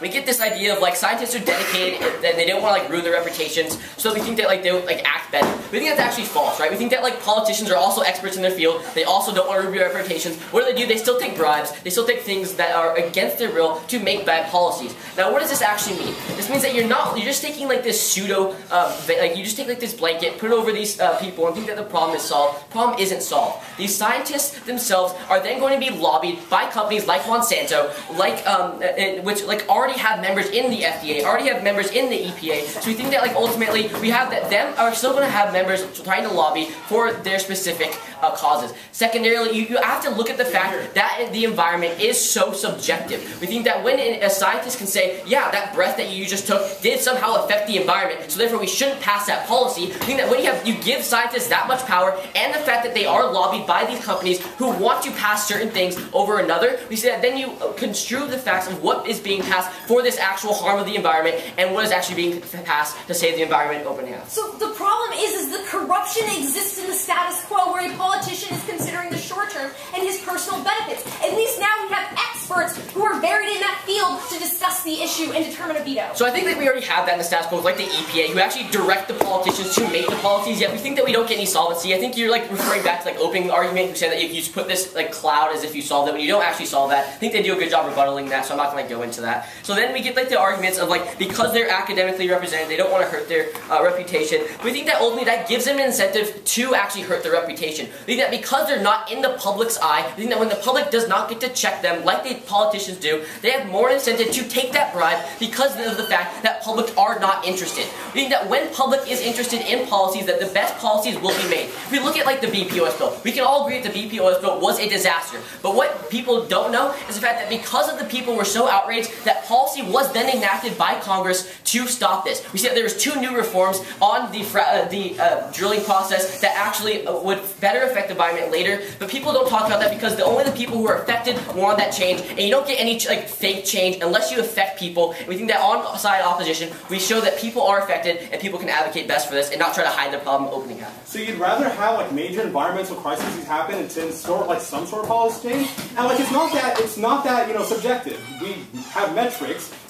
we get this idea of like scientists are dedicated and they don't want to like ruin their reputations, so we think that like they would like act better. We think that's actually false, right? We think that like politicians are also experts in their field. They also don't want to ruin their reputations. What do they do? They still take bribes. They still take things that are against their will to make bad policies. Now, what does this actually mean? This means that you're not you're just taking like this pseudo uh, like you just take like this blanket, put it over these uh, people, and think that the problem is solved. Problem isn't solved. These scientists themselves are then going to be lobbied by companies like Monsanto, like um, uh, which like already already have members in the FDA, already have members in the EPA. So we think that like ultimately we have that them are still going to have members trying to lobby for their specific uh, causes. Secondarily, you, you have to look at the fact that the environment is so subjective. We think that when a scientist can say, yeah, that breath that you just took did somehow affect the environment, so therefore we shouldn't pass that policy. I think that when you have you give scientists that much power and the fact that they are lobbied by these companies who want to pass certain things over another, we say that then you construe the facts of what is being passed for this actual harm of the environment and what is actually being passed to save the environment open hands. So the problem is, is the corruption exists in the status quo where a politician is considering the short term and his personal benefits. At least now we have experts who are buried in that field to discuss the issue and determine a veto. So I think that we already have that in the status quo, like the EPA, who actually direct the politicians to make the policies. Yet we think that we don't get any solvency. I think you're like referring back to like opening argument, who said that you just put this like cloud as if you solved it when you don't actually solve that. I think they do a good job rebuttaling that, so I'm not going to go into that. So then we get like the arguments of like because they're academically represented, they don't want to hurt their uh, reputation. We think that ultimately that gives them an incentive to actually hurt their reputation. We think that because they're not in the public's eye, we think that when the public does not get to check them like the politicians do, they have more incentive to take that bribe because of the fact that public are not interested. We think that when public is interested in policies, that the best policies will be made. If we look at like the BP oil spill, we can all agree that the BP oil spill was a disaster. But what people don't know is the fact that because of the people were so outraged, that policy was then enacted by Congress to stop this. We see that there was two new reforms on the uh, the uh, drilling process that actually uh, would better affect the environment later, but people don't talk about that because the only the people who are affected want that change, and you don't get any like fake change unless you affect people. And we think that on side opposition, we show that people are affected and people can advocate best for this and not try to hide the problem opening it. So you'd rather have like major environmental crises happen and to sort like some sort of policy change, and like it's not that it's not that you know subjective. We have metrics.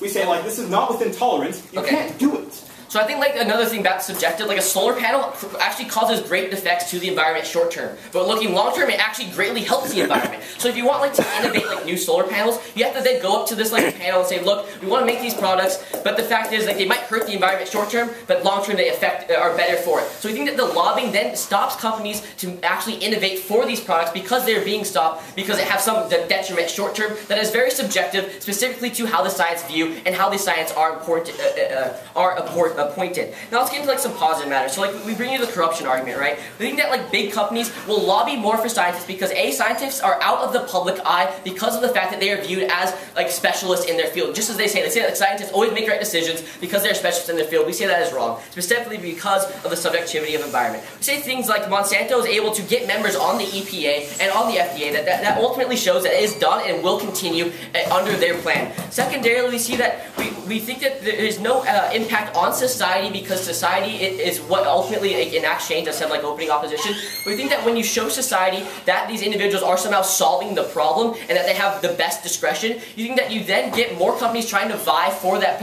We say like this is not within tolerance. You Okay. can't do it. So I think like another thing that's subjective, like a solar panel actually causes great effects to the environment short term, but looking long term, it actually greatly helps the environment. So if you want like to innovate like new solar panels, you have to then go up to this like panel and say, look, we want to make these products, but the fact is like they might hurt the environment short term, but long term they affect are better for it. So we think that the lobbying then stops companies to actually innovate for these products because they're being stopped because it has some de- detriment short term that is very subjective, specifically to how the science view and how the science are important uh, uh, uh, are apport- appointed. Now let's get into like some positive matters. So like we bring you the corruption argument, right? We think that like big companies will lobby more for scientists because a scientists are out of the public eye because of the fact that they are viewed as like specialists in their field. Just as they say, they say that scientists always make right decisions because they're specialists in their field. We say that is wrong, specifically because of the subjectivity of environment. We say things like Monsanto is able to get members on the EPA and on the FDA. That that, that ultimately shows that it is done and will continue uh, under their plan. Secondarily, we see that we, we think that there is no uh, impact on because society is what ultimately enacts change. I said like opening opposition. We think that when you show society that these individuals are somehow solving the problem and that they have the best discretion, you think that you then get more companies trying to vie for that.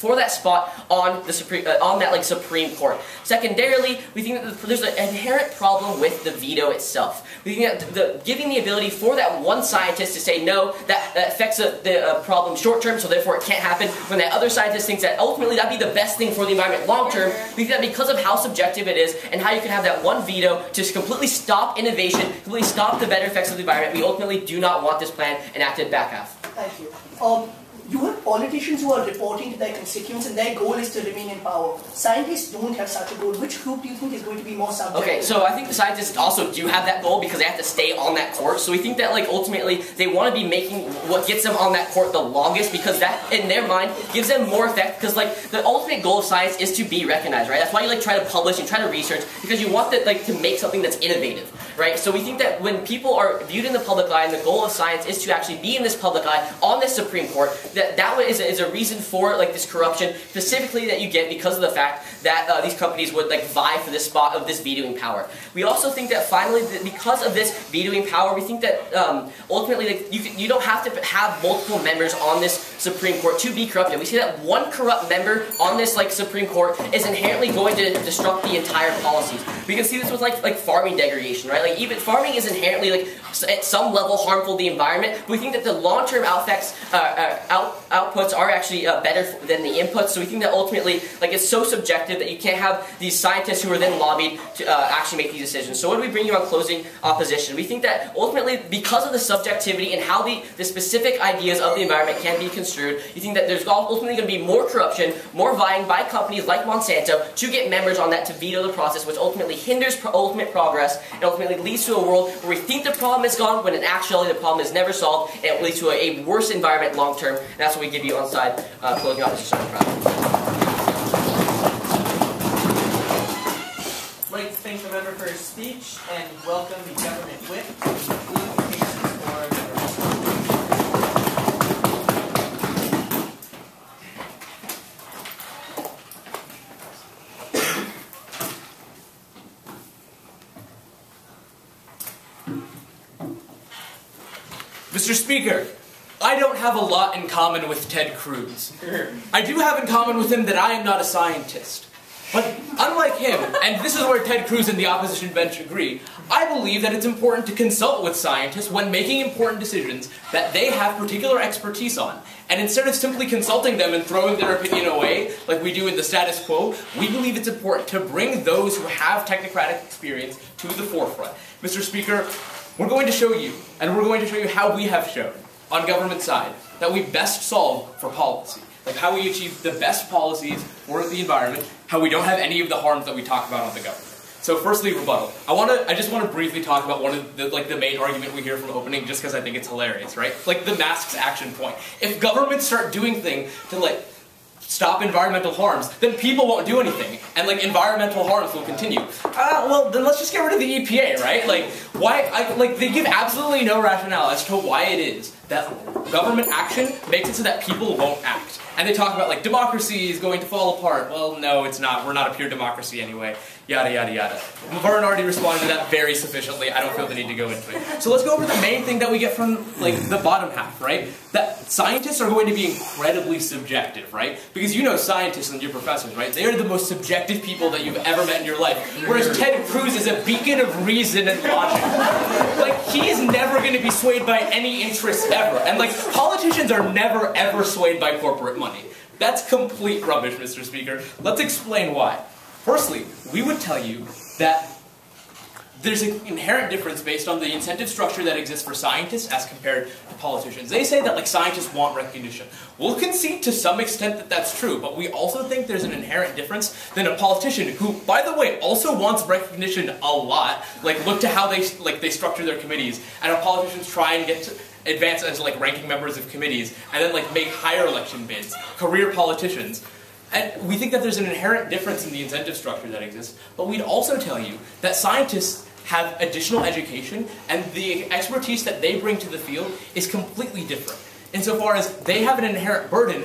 for that spot on the supreme uh, on that like Supreme Court. Secondarily, we think that there's an inherent problem with the veto itself. We think that the, giving the ability for that one scientist to say no, that, that affects the, the uh, problem short term, so therefore it can't happen. When that other scientist thinks that ultimately that'd be the best thing for the environment long term, we think that because of how subjective it is and how you can have that one veto to completely stop innovation, completely stop the better effects of the environment, we ultimately do not want this plan enacted back half. Thank you. Um, you have politicians who are reporting to their constituents and their goal is to remain in power. Scientists don't have such a goal. Which group do you think is going to be more subject? Okay, so I think the scientists also do have that goal because they have to stay on that court. So we think that like ultimately they want to be making what gets them on that court the longest because that in their mind gives them more effect because like the ultimate goal of science is to be recognized, right? That's why you like try to publish and try to research because you want that like to make something that's innovative, right? So we think that when people are viewed in the public eye and the goal of science is to actually be in this public eye on this Supreme Court, that that is a, is a reason for like this corruption specifically that you get because of the fact that uh, these companies would like vie for this spot of this vetoing power. We also think that finally, that because of this vetoing power, we think that um, ultimately like, you, you don't have to have multiple members on this Supreme Court to be corrupted. We see that one corrupt member on this like Supreme Court is inherently going to disrupt the entire policies. We can see this with like like farming degradation, right? Like even farming is inherently like at some level harmful to the environment. We think that the long-term effects uh, uh, out, outputs are actually uh, better than the inputs. So we think that ultimately, like it's so subjective that you can't have these scientists who are then lobbied to uh, actually make these decisions. So what do we bring you on closing opposition? We think that ultimately, because of the subjectivity and how the, the specific ideas of the environment can be construed, you think that there's ultimately going to be more corruption, more vying by companies like Monsanto to get members on that to veto the process, which ultimately hinders pro ultimate progress and ultimately leads to a world where we think the problem is gone when in actuality the problem is never solved and it leads to a, a worse environment long term. And that's what we give you on side uh, closing opposition. I'd like to thank the member for his speech and welcome the government whip the cases for our government. Mr. Speaker, I don't have a lot in common with Ted Cruz. I do have in common with him that I am not a scientist. But unlike him, and this is where Ted Cruz and the opposition bench agree, I believe that it's important to consult with scientists when making important decisions that they have particular expertise on. And instead of simply consulting them and throwing their opinion away, like we do in the status quo, we believe it's important to bring those who have technocratic experience to the forefront. Mr. Speaker, we're going to show you, and we're going to show you how we have shown, on government side, that we best solve for policy. Like how we achieve the best policies for the environment, how we don't have any of the harms that we talk about on the government. So firstly, rebuttal. I want to. I just want to briefly talk about one of the like the main argument we hear from opening, just because I think it's hilarious, right? Like the masks action point. If governments start doing things to like stop environmental harms, then people won't do anything, and like environmental harms will continue. Ah, well, then let's just get rid of the EPA, right? Like, why? I, like, they give absolutely no rationale as to why it is that government action makes it so that people won't act. And they talk about like democracy is going to fall apart. Well, no, it's not. We're not a pure democracy anyway. Yada yada yada. Varun already responded to that very sufficiently. I don't feel the need to go into it. So let's go over the main thing that we get from like the bottom half, right? That scientists are going to be incredibly subjective, right? Because you know scientists and your professors, right? They are the most subjective people that you've ever met in your life. Whereas Ted Cruz is a beacon of reason and logic. Like he is never going to be swayed by any interests ever. And like politicians are never ever swayed by corporate money. That's complete rubbish, Mr. Speaker. Let's explain why. Firstly, we would tell you that there's an inherent difference based on the incentive structure that exists for scientists as compared to politicians. They say that like scientists want recognition. We'll concede to some extent that that's true, but we also think there's an inherent difference than a politician who, by the way, also wants recognition a lot. Like look to how they like they structure their committees, and our politicians try and get to advance as like ranking members of committees, and then like make higher election bids. Career politicians. And we think that there's an inherent difference in the incentive structure that exists, but we'd also tell you that scientists have additional education, and the expertise that they bring to the field is completely different. Insofar as they have an inherent burden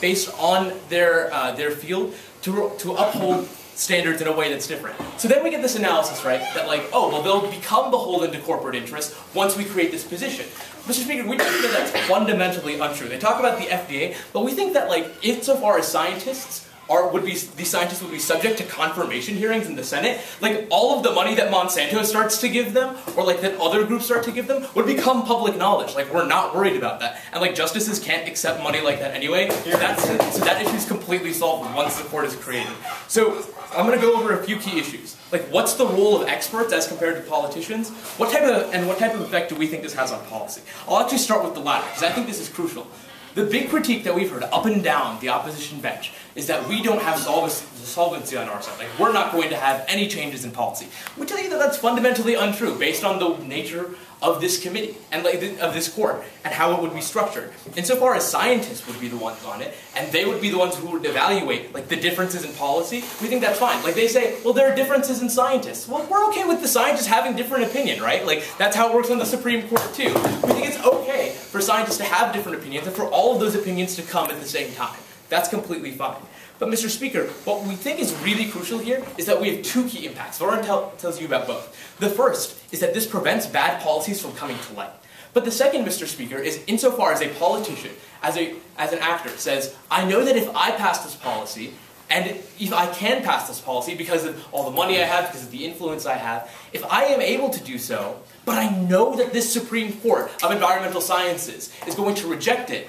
based on their, uh, their field to, to uphold standards in a way that's different. So then we get this analysis, right, that like, oh, well, they'll become beholden to corporate interests once we create this position. Mr. Speaker, we think that that's fundamentally untrue. They talk about the FDA, but we think that like, insofar as scientists are would be these scientists would be subject to confirmation hearings in the Senate, like all of the money that Monsanto starts to give them, or like that other groups start to give them, would become public knowledge. Like we're not worried about that, and like justices can't accept money like that anyway. That's so that issue is completely solved once the court is created. So I'm going to go over a few key issues. Like what's the role of experts as compared to politicians? What type of and what type of effect do we think this has on policy? I'll actually start with the latter because I think this is crucial. The big critique that we've heard up and down the opposition bench is that we don't have solvency on our side. Like, we're not going to have any changes in policy. We tell you that that's fundamentally untrue based on the nature of this committee and like of this court and how it would be structured. Insofar as scientists would be the ones on it, and they would be the ones who would evaluate like the differences in policy, we think that's fine. Like they say, well, there are differences in scientists. Well, we're okay with the scientists having different opinion, right? Like that's how it works on the Supreme Court too. We think it's okay for scientists to have different opinions and for all of those opinions to come at the same time. That's completely fine. But Mr. Speaker, what we think is really crucial here is that we have two key impacts. Lauren tell, tells you about both. The first is that this prevents bad policies from coming to light. But the second, Mr. Speaker, is insofar as a politician, as, a, as an actor, says, I know that if I pass this policy, and if I can pass this policy because of all the money I have, because of the influence I have, if I am able to do so, but I know that this Supreme Court of Environmental Sciences is going to reject it,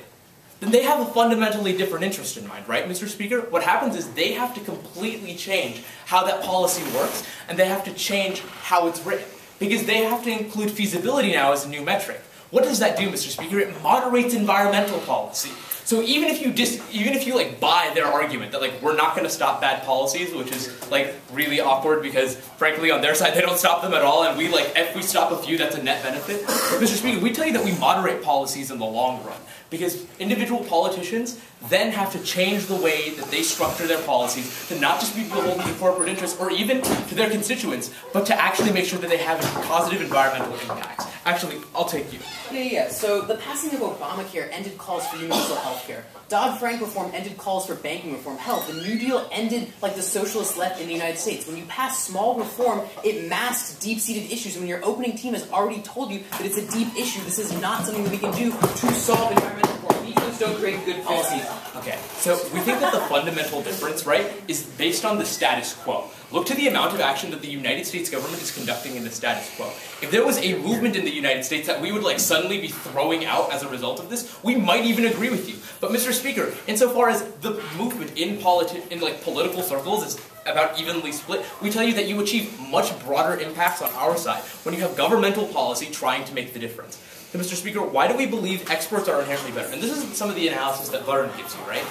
then they have a fundamentally different interest in mind, right, Mr. Speaker? What happens is they have to completely change how that policy works, and they have to change how it's written. Because they have to include feasibility now as a new metric. What does that do, Mr. Speaker? It moderates environmental policy. So even if you dis, even if you like buy their argument that like we're not going to stop bad policies, which is like really awkward because frankly on their side they don't stop them at all, and we like if we stop a few, that's a net benefit. But Mr. Speaker, we tell you that we moderate policies in the long run because individual politicians then have to change the way that they structure their policies to not just be beholden to corporate interests or even to their constituents, but to actually make sure that they have positive environmental impacts. Actually, I'll take you. Yeah, yeah. So the passing of Obamacare ended calls for universal health care. Dodd-Frank reform ended calls for banking reform. Hell, the New Deal ended like the socialist left in the United States. When you pass small reform, it masks deep-seated issues. And when your opening team has already told you that it's a deep issue, this is not something that we can do to solve environmental reform. Don't create good policies. Okay, so we think that the fundamental difference, right, is based on the status quo. Look to the amount of action that the United States government is conducting in the status quo. If there was a movement in the United States that we would like suddenly be throwing out as a result of this, we might even agree with you. But Mr. Speaker, insofar as the movement in politi- in like political circles is about evenly split, we tell you that you achieve much broader impacts on our side when you have governmental policy trying to make the difference. So, Mr. Speaker, why do we believe experts are inherently better? And this is some of the analysis that Lauren gives you, right?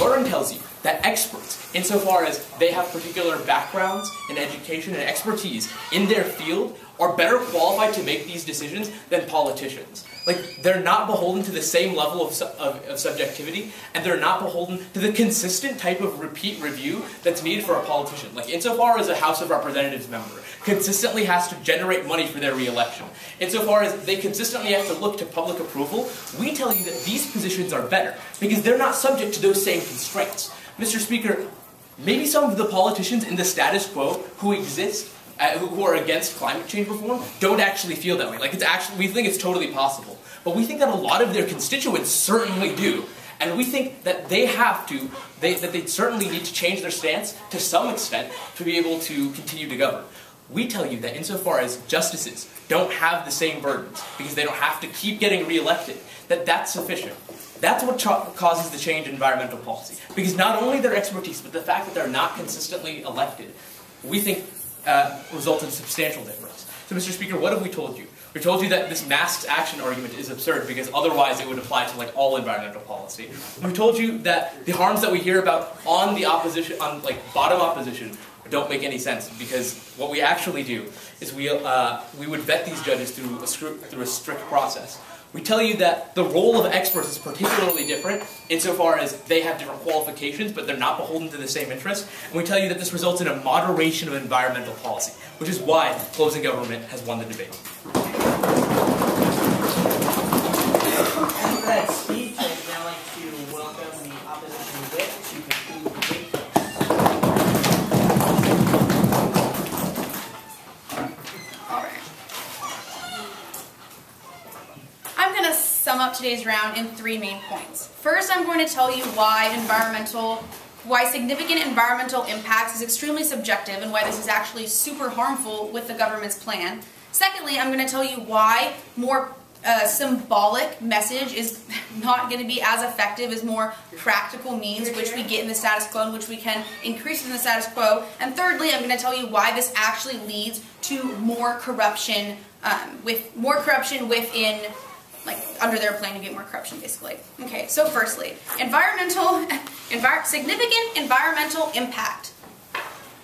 Lauren tells you that experts, insofar as they have particular backgrounds and education and expertise in their field, are better qualified to make these decisions than politicians. Like, they're not beholden to the same level of, su- of, of, subjectivity, and they're not beholden to the consistent type of repeat review that's needed for a politician. Like, insofar as a House of Representatives member consistently has to generate money for their reelection, insofar as they consistently have to look to public approval, we tell you that these positions are better because they're not subject to those same constraints. Mr. Speaker, maybe some of the politicians in the status quo who exist uh, who are against climate change reform don't actually feel that way. Like it's actually, we think it's totally possible. But we think that a lot of their constituents certainly do. And we think that they have to, they, that they certainly need to change their stance to some extent to be able to continue to govern. We tell you that insofar as justices don't have the same burdens because they don't have to keep getting reelected, that that's sufficient. That's what causes the change in environmental policy. Because not only their expertise, but the fact that they're not consistently elected, we think uh, results in substantial difference. So, Mr. Speaker, what have we told you? We told you that this masks action argument is absurd because otherwise it would apply to like all environmental policy. We told you that the harms that we hear about on the opposition, on like bottom opposition, don't make any sense because what we actually do is we uh, we would vet these judges through a, through a strict process. We tell you that the role of experts is particularly different insofar as they have different qualifications, but they're not beholden to the same interests. And we tell you that this results in a moderation of environmental policy, which is why closing government has won the debate. that speech, I'd now like to welcome the opposition whip to conclude the debate. Sum up today's round in three main points. First, I'm going to tell you why environmental, why significant environmental impacts is extremely subjective and why this is actually super harmful with the government's plan. Secondly, I'm going to tell you why more uh, symbolic message is not going to be as effective as more practical means, which we get in the status quo and which we can increase in the status quo. And thirdly, I'm going to tell you why this actually leads to more corruption, um, with more corruption within, under their plan to get more corruption, basically. Okay, so firstly, environmental, envir- significant environmental impact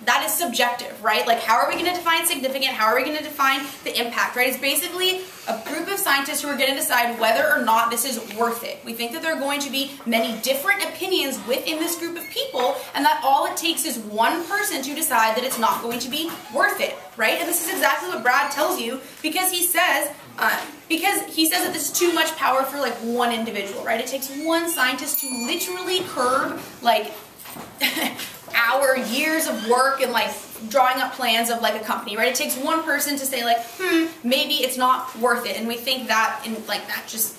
that is subjective, right? Like, how are we going to define significant? How are we going to define the impact, right? It's basically a group of scientists who are going to decide whether or not this is worth it. We think that there are going to be many different opinions within this group of people, and that all it takes is one person to decide that it's not going to be worth it, right? And this is exactly what Brad tells you because he says, um, because he says that this is too much power for like one individual, right? It takes one scientist to literally curb like hour, years of work and like drawing up plans of like a company, right? It takes one person to say like, hmm, maybe it's not worth it. And we think that in like that just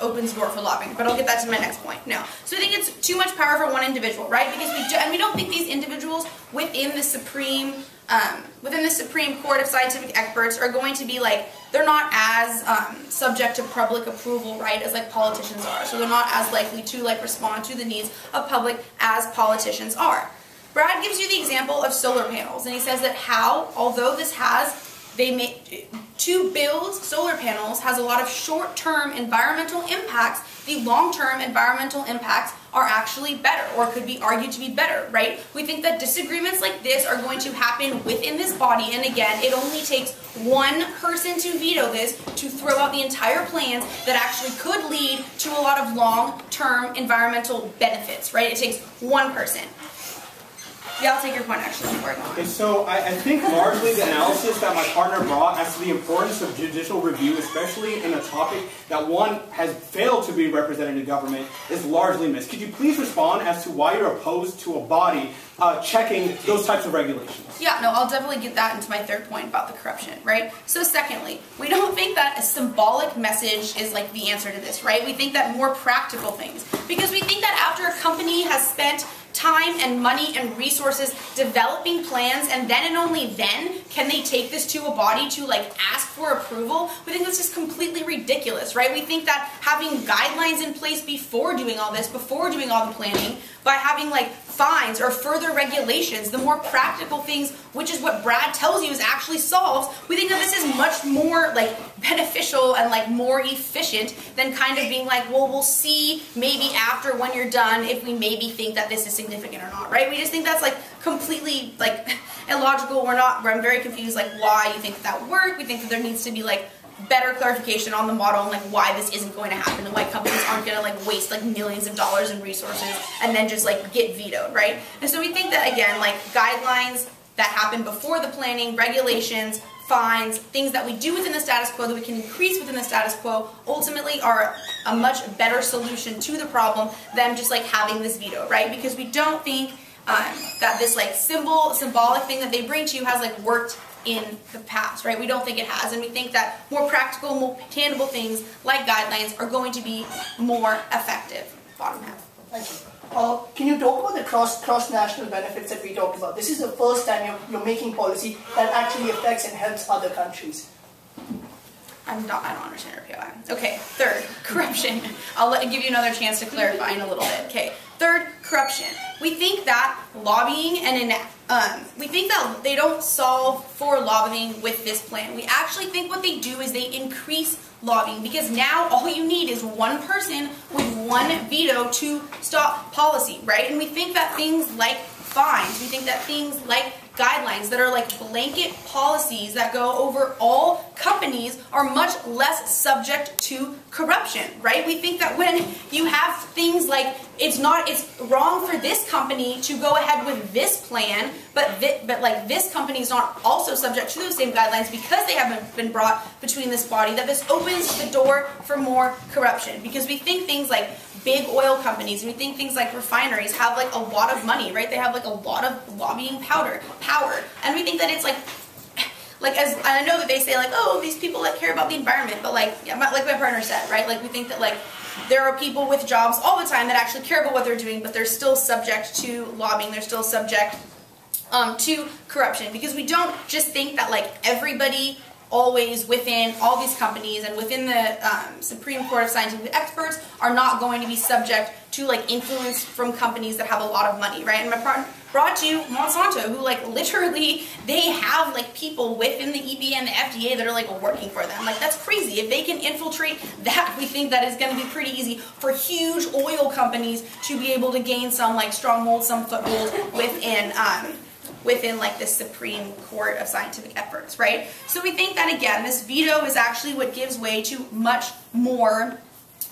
opens door for lobbying. But I'll get that to my next point. No. So I think it's too much power for one individual, right? Because we do, and we don't think these individuals within the supreme um, within the Supreme Court of scientific experts are going to be like they're not as um, subject to public approval, right, as like politicians are. So they're not as likely to like respond to the needs of public as politicians are. Brad gives you the example of solar panels, and he says that how, although this has they make to build solar panels has a lot of short-term environmental impacts. The long-term environmental impacts are actually better or could be argued to be better, right? We think that disagreements like this are going to happen within this body and again, it only takes one person to veto this to throw out the entire plans that actually could lead to a lot of long-term environmental benefits, right? It takes one person. Yeah, I'll take your point actually before I go on. Okay, so I, I think largely the analysis that my partner brought as to the importance of judicial review, especially in a topic that one has failed to be represented in government, is largely missed. Could you please respond as to why you're opposed to a body uh, checking those types of regulations? Yeah, no, I'll definitely get that into my third point about the corruption, right? So secondly, we don't think that a symbolic message is like the answer to this, right? We think that more practical things. Because we think that after a company has spent time and money and resources developing plans and then and only then can they take this to a body to like ask for approval? We think that's just completely ridiculous right? We think that having guidelines in place before doing all this before doing all the planning by having like fines or further regulations the more practical things which is what brad tells you is actually solves we think that this is much more like beneficial and like more efficient than kind of being like well we'll see maybe after when you're done if we maybe think that this is significant or not, right? We just think that's like completely like illogical. We're not, I'm very confused like why you think that, that would work. We think that there needs to be like better clarification on the model and like why this isn't going to happen and why companies aren't going to like waste like millions of dollars in resources and then just like get vetoed, right? And so we think that again, like guidelines that happen before the planning, regulations, fines, things that we do within the status quo that we can increase within the status quo ultimately are a much better solution to the problem than just like having this veto, right? Because we don't think um, that this like symbol, symbolic thing that they bring to you has like worked in the past, right? We don't think it has, and we think that more practical, more tangible things like guidelines are going to be more effective. Bottom half. Uh, can you talk about the cross cross national benefits that we talked about? This is the first time you're, you're making policy that actually affects and helps other countries. I'm not, I don't understand your POI. Okay, third, corruption. I'll let, give you another chance to clarify in a little bit. Okay, third, corruption. We think that lobbying and um, we think that they don't solve for lobbying with this plan. We actually think what they do is they increase lobbying because now all you need is one person with one veto to stop policy, right? And we think that things like fines, we think that things like guidelines that are like blanket policies that go over all companies are much less subject to corruption, right? We think that when you have things like it's not it's wrong for this company to go ahead with this plan, but but like this company is not also subject to those same guidelines because they haven't been brought between this body that this opens the door for more corruption because we think things like big oil companies we think things like refineries have like a lot of money, right? They have like a lot of lobbying powder power. And we think that it's like like as I know that they say like, oh, these people that care about the environment, but like yeah, like my partner said, right? Like we think that like there are people with jobs all the time that actually care about what they're doing, but they're still subject to lobbying. They're still subject um, to corruption because we don't just think that like everybody always within all these companies and within the um, Supreme Court of Scientific Experts are not going to be subject to like influence from companies that have a lot of money, right? And my brought you Monsanto, who like literally they have like people within the EPA and the FDA that are like working for them. Like that's crazy. If they can infiltrate that, we think that is going to be pretty easy for huge oil companies to be able to gain some like stronghold, some foothold within. Um, within like the Supreme Court of Scientific Efforts, right? So we think that again, this veto is actually what gives way to much more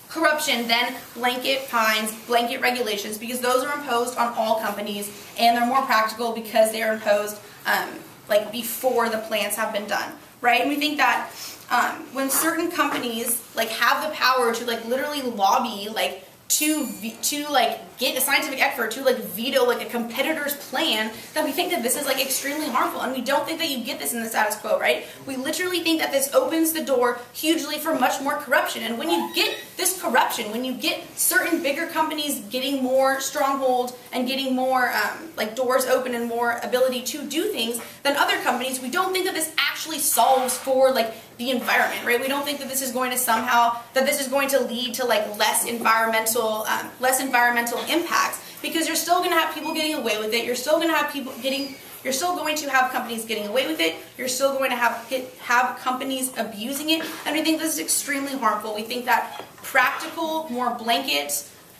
corruption than blanket fines, blanket regulations, because those are imposed on all companies and they're more practical because they are imposed um, like before the plans have been done, right? And we think that um, when certain companies like have the power to like literally lobby like to to like get a scientific effort to like veto like a competitor's plan that we think that this is like extremely harmful. And we don't think that you get this in the status quo right? We literally think that this opens the door hugely for much more corruption. And when you get this corruption when you get certain bigger companies getting more stronghold and getting more um, like doors open and more ability to do things than other companies we don't think that this actually solves for like the environment, right? We don't think that this is going to somehow that this is going to lead to like less environmental, um, less environmental impacts because you're still going to have people getting away with it. You're still going to have people getting. You're still going to have companies getting away with it. You're still going to have get, have companies abusing it, and we think this is extremely harmful. We think that practical, more blanket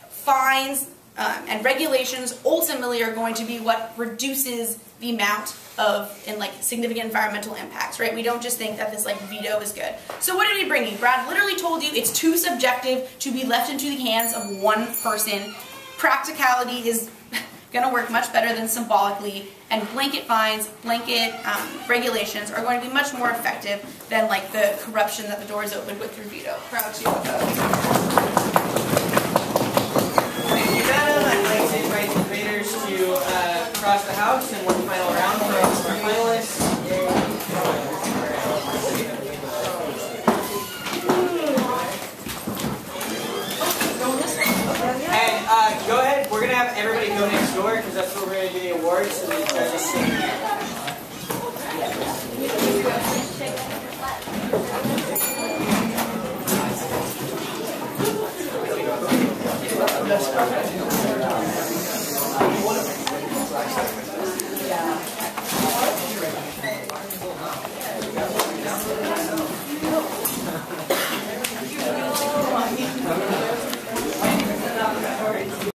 fines um, and regulations ultimately are going to be what reduces the amount of like significant environmental impacts, right? We don't just think that this like veto is good. So what did he bring you? Brad literally told you it's too subjective to be left into the hands of one person. Practicality is gonna work much better than symbolically, and blanket fines, blanket um, regulations are going to be much more effective than like the corruption that the doors opened with through veto. Proud to vote. Thank you. I'd like to invite the to uh, across the house and one final round for our finalists. And uh, go ahead, we're going to have everybody go next door because that's where we're going to do the awards so the judges sing. That's perfect. 맛있어.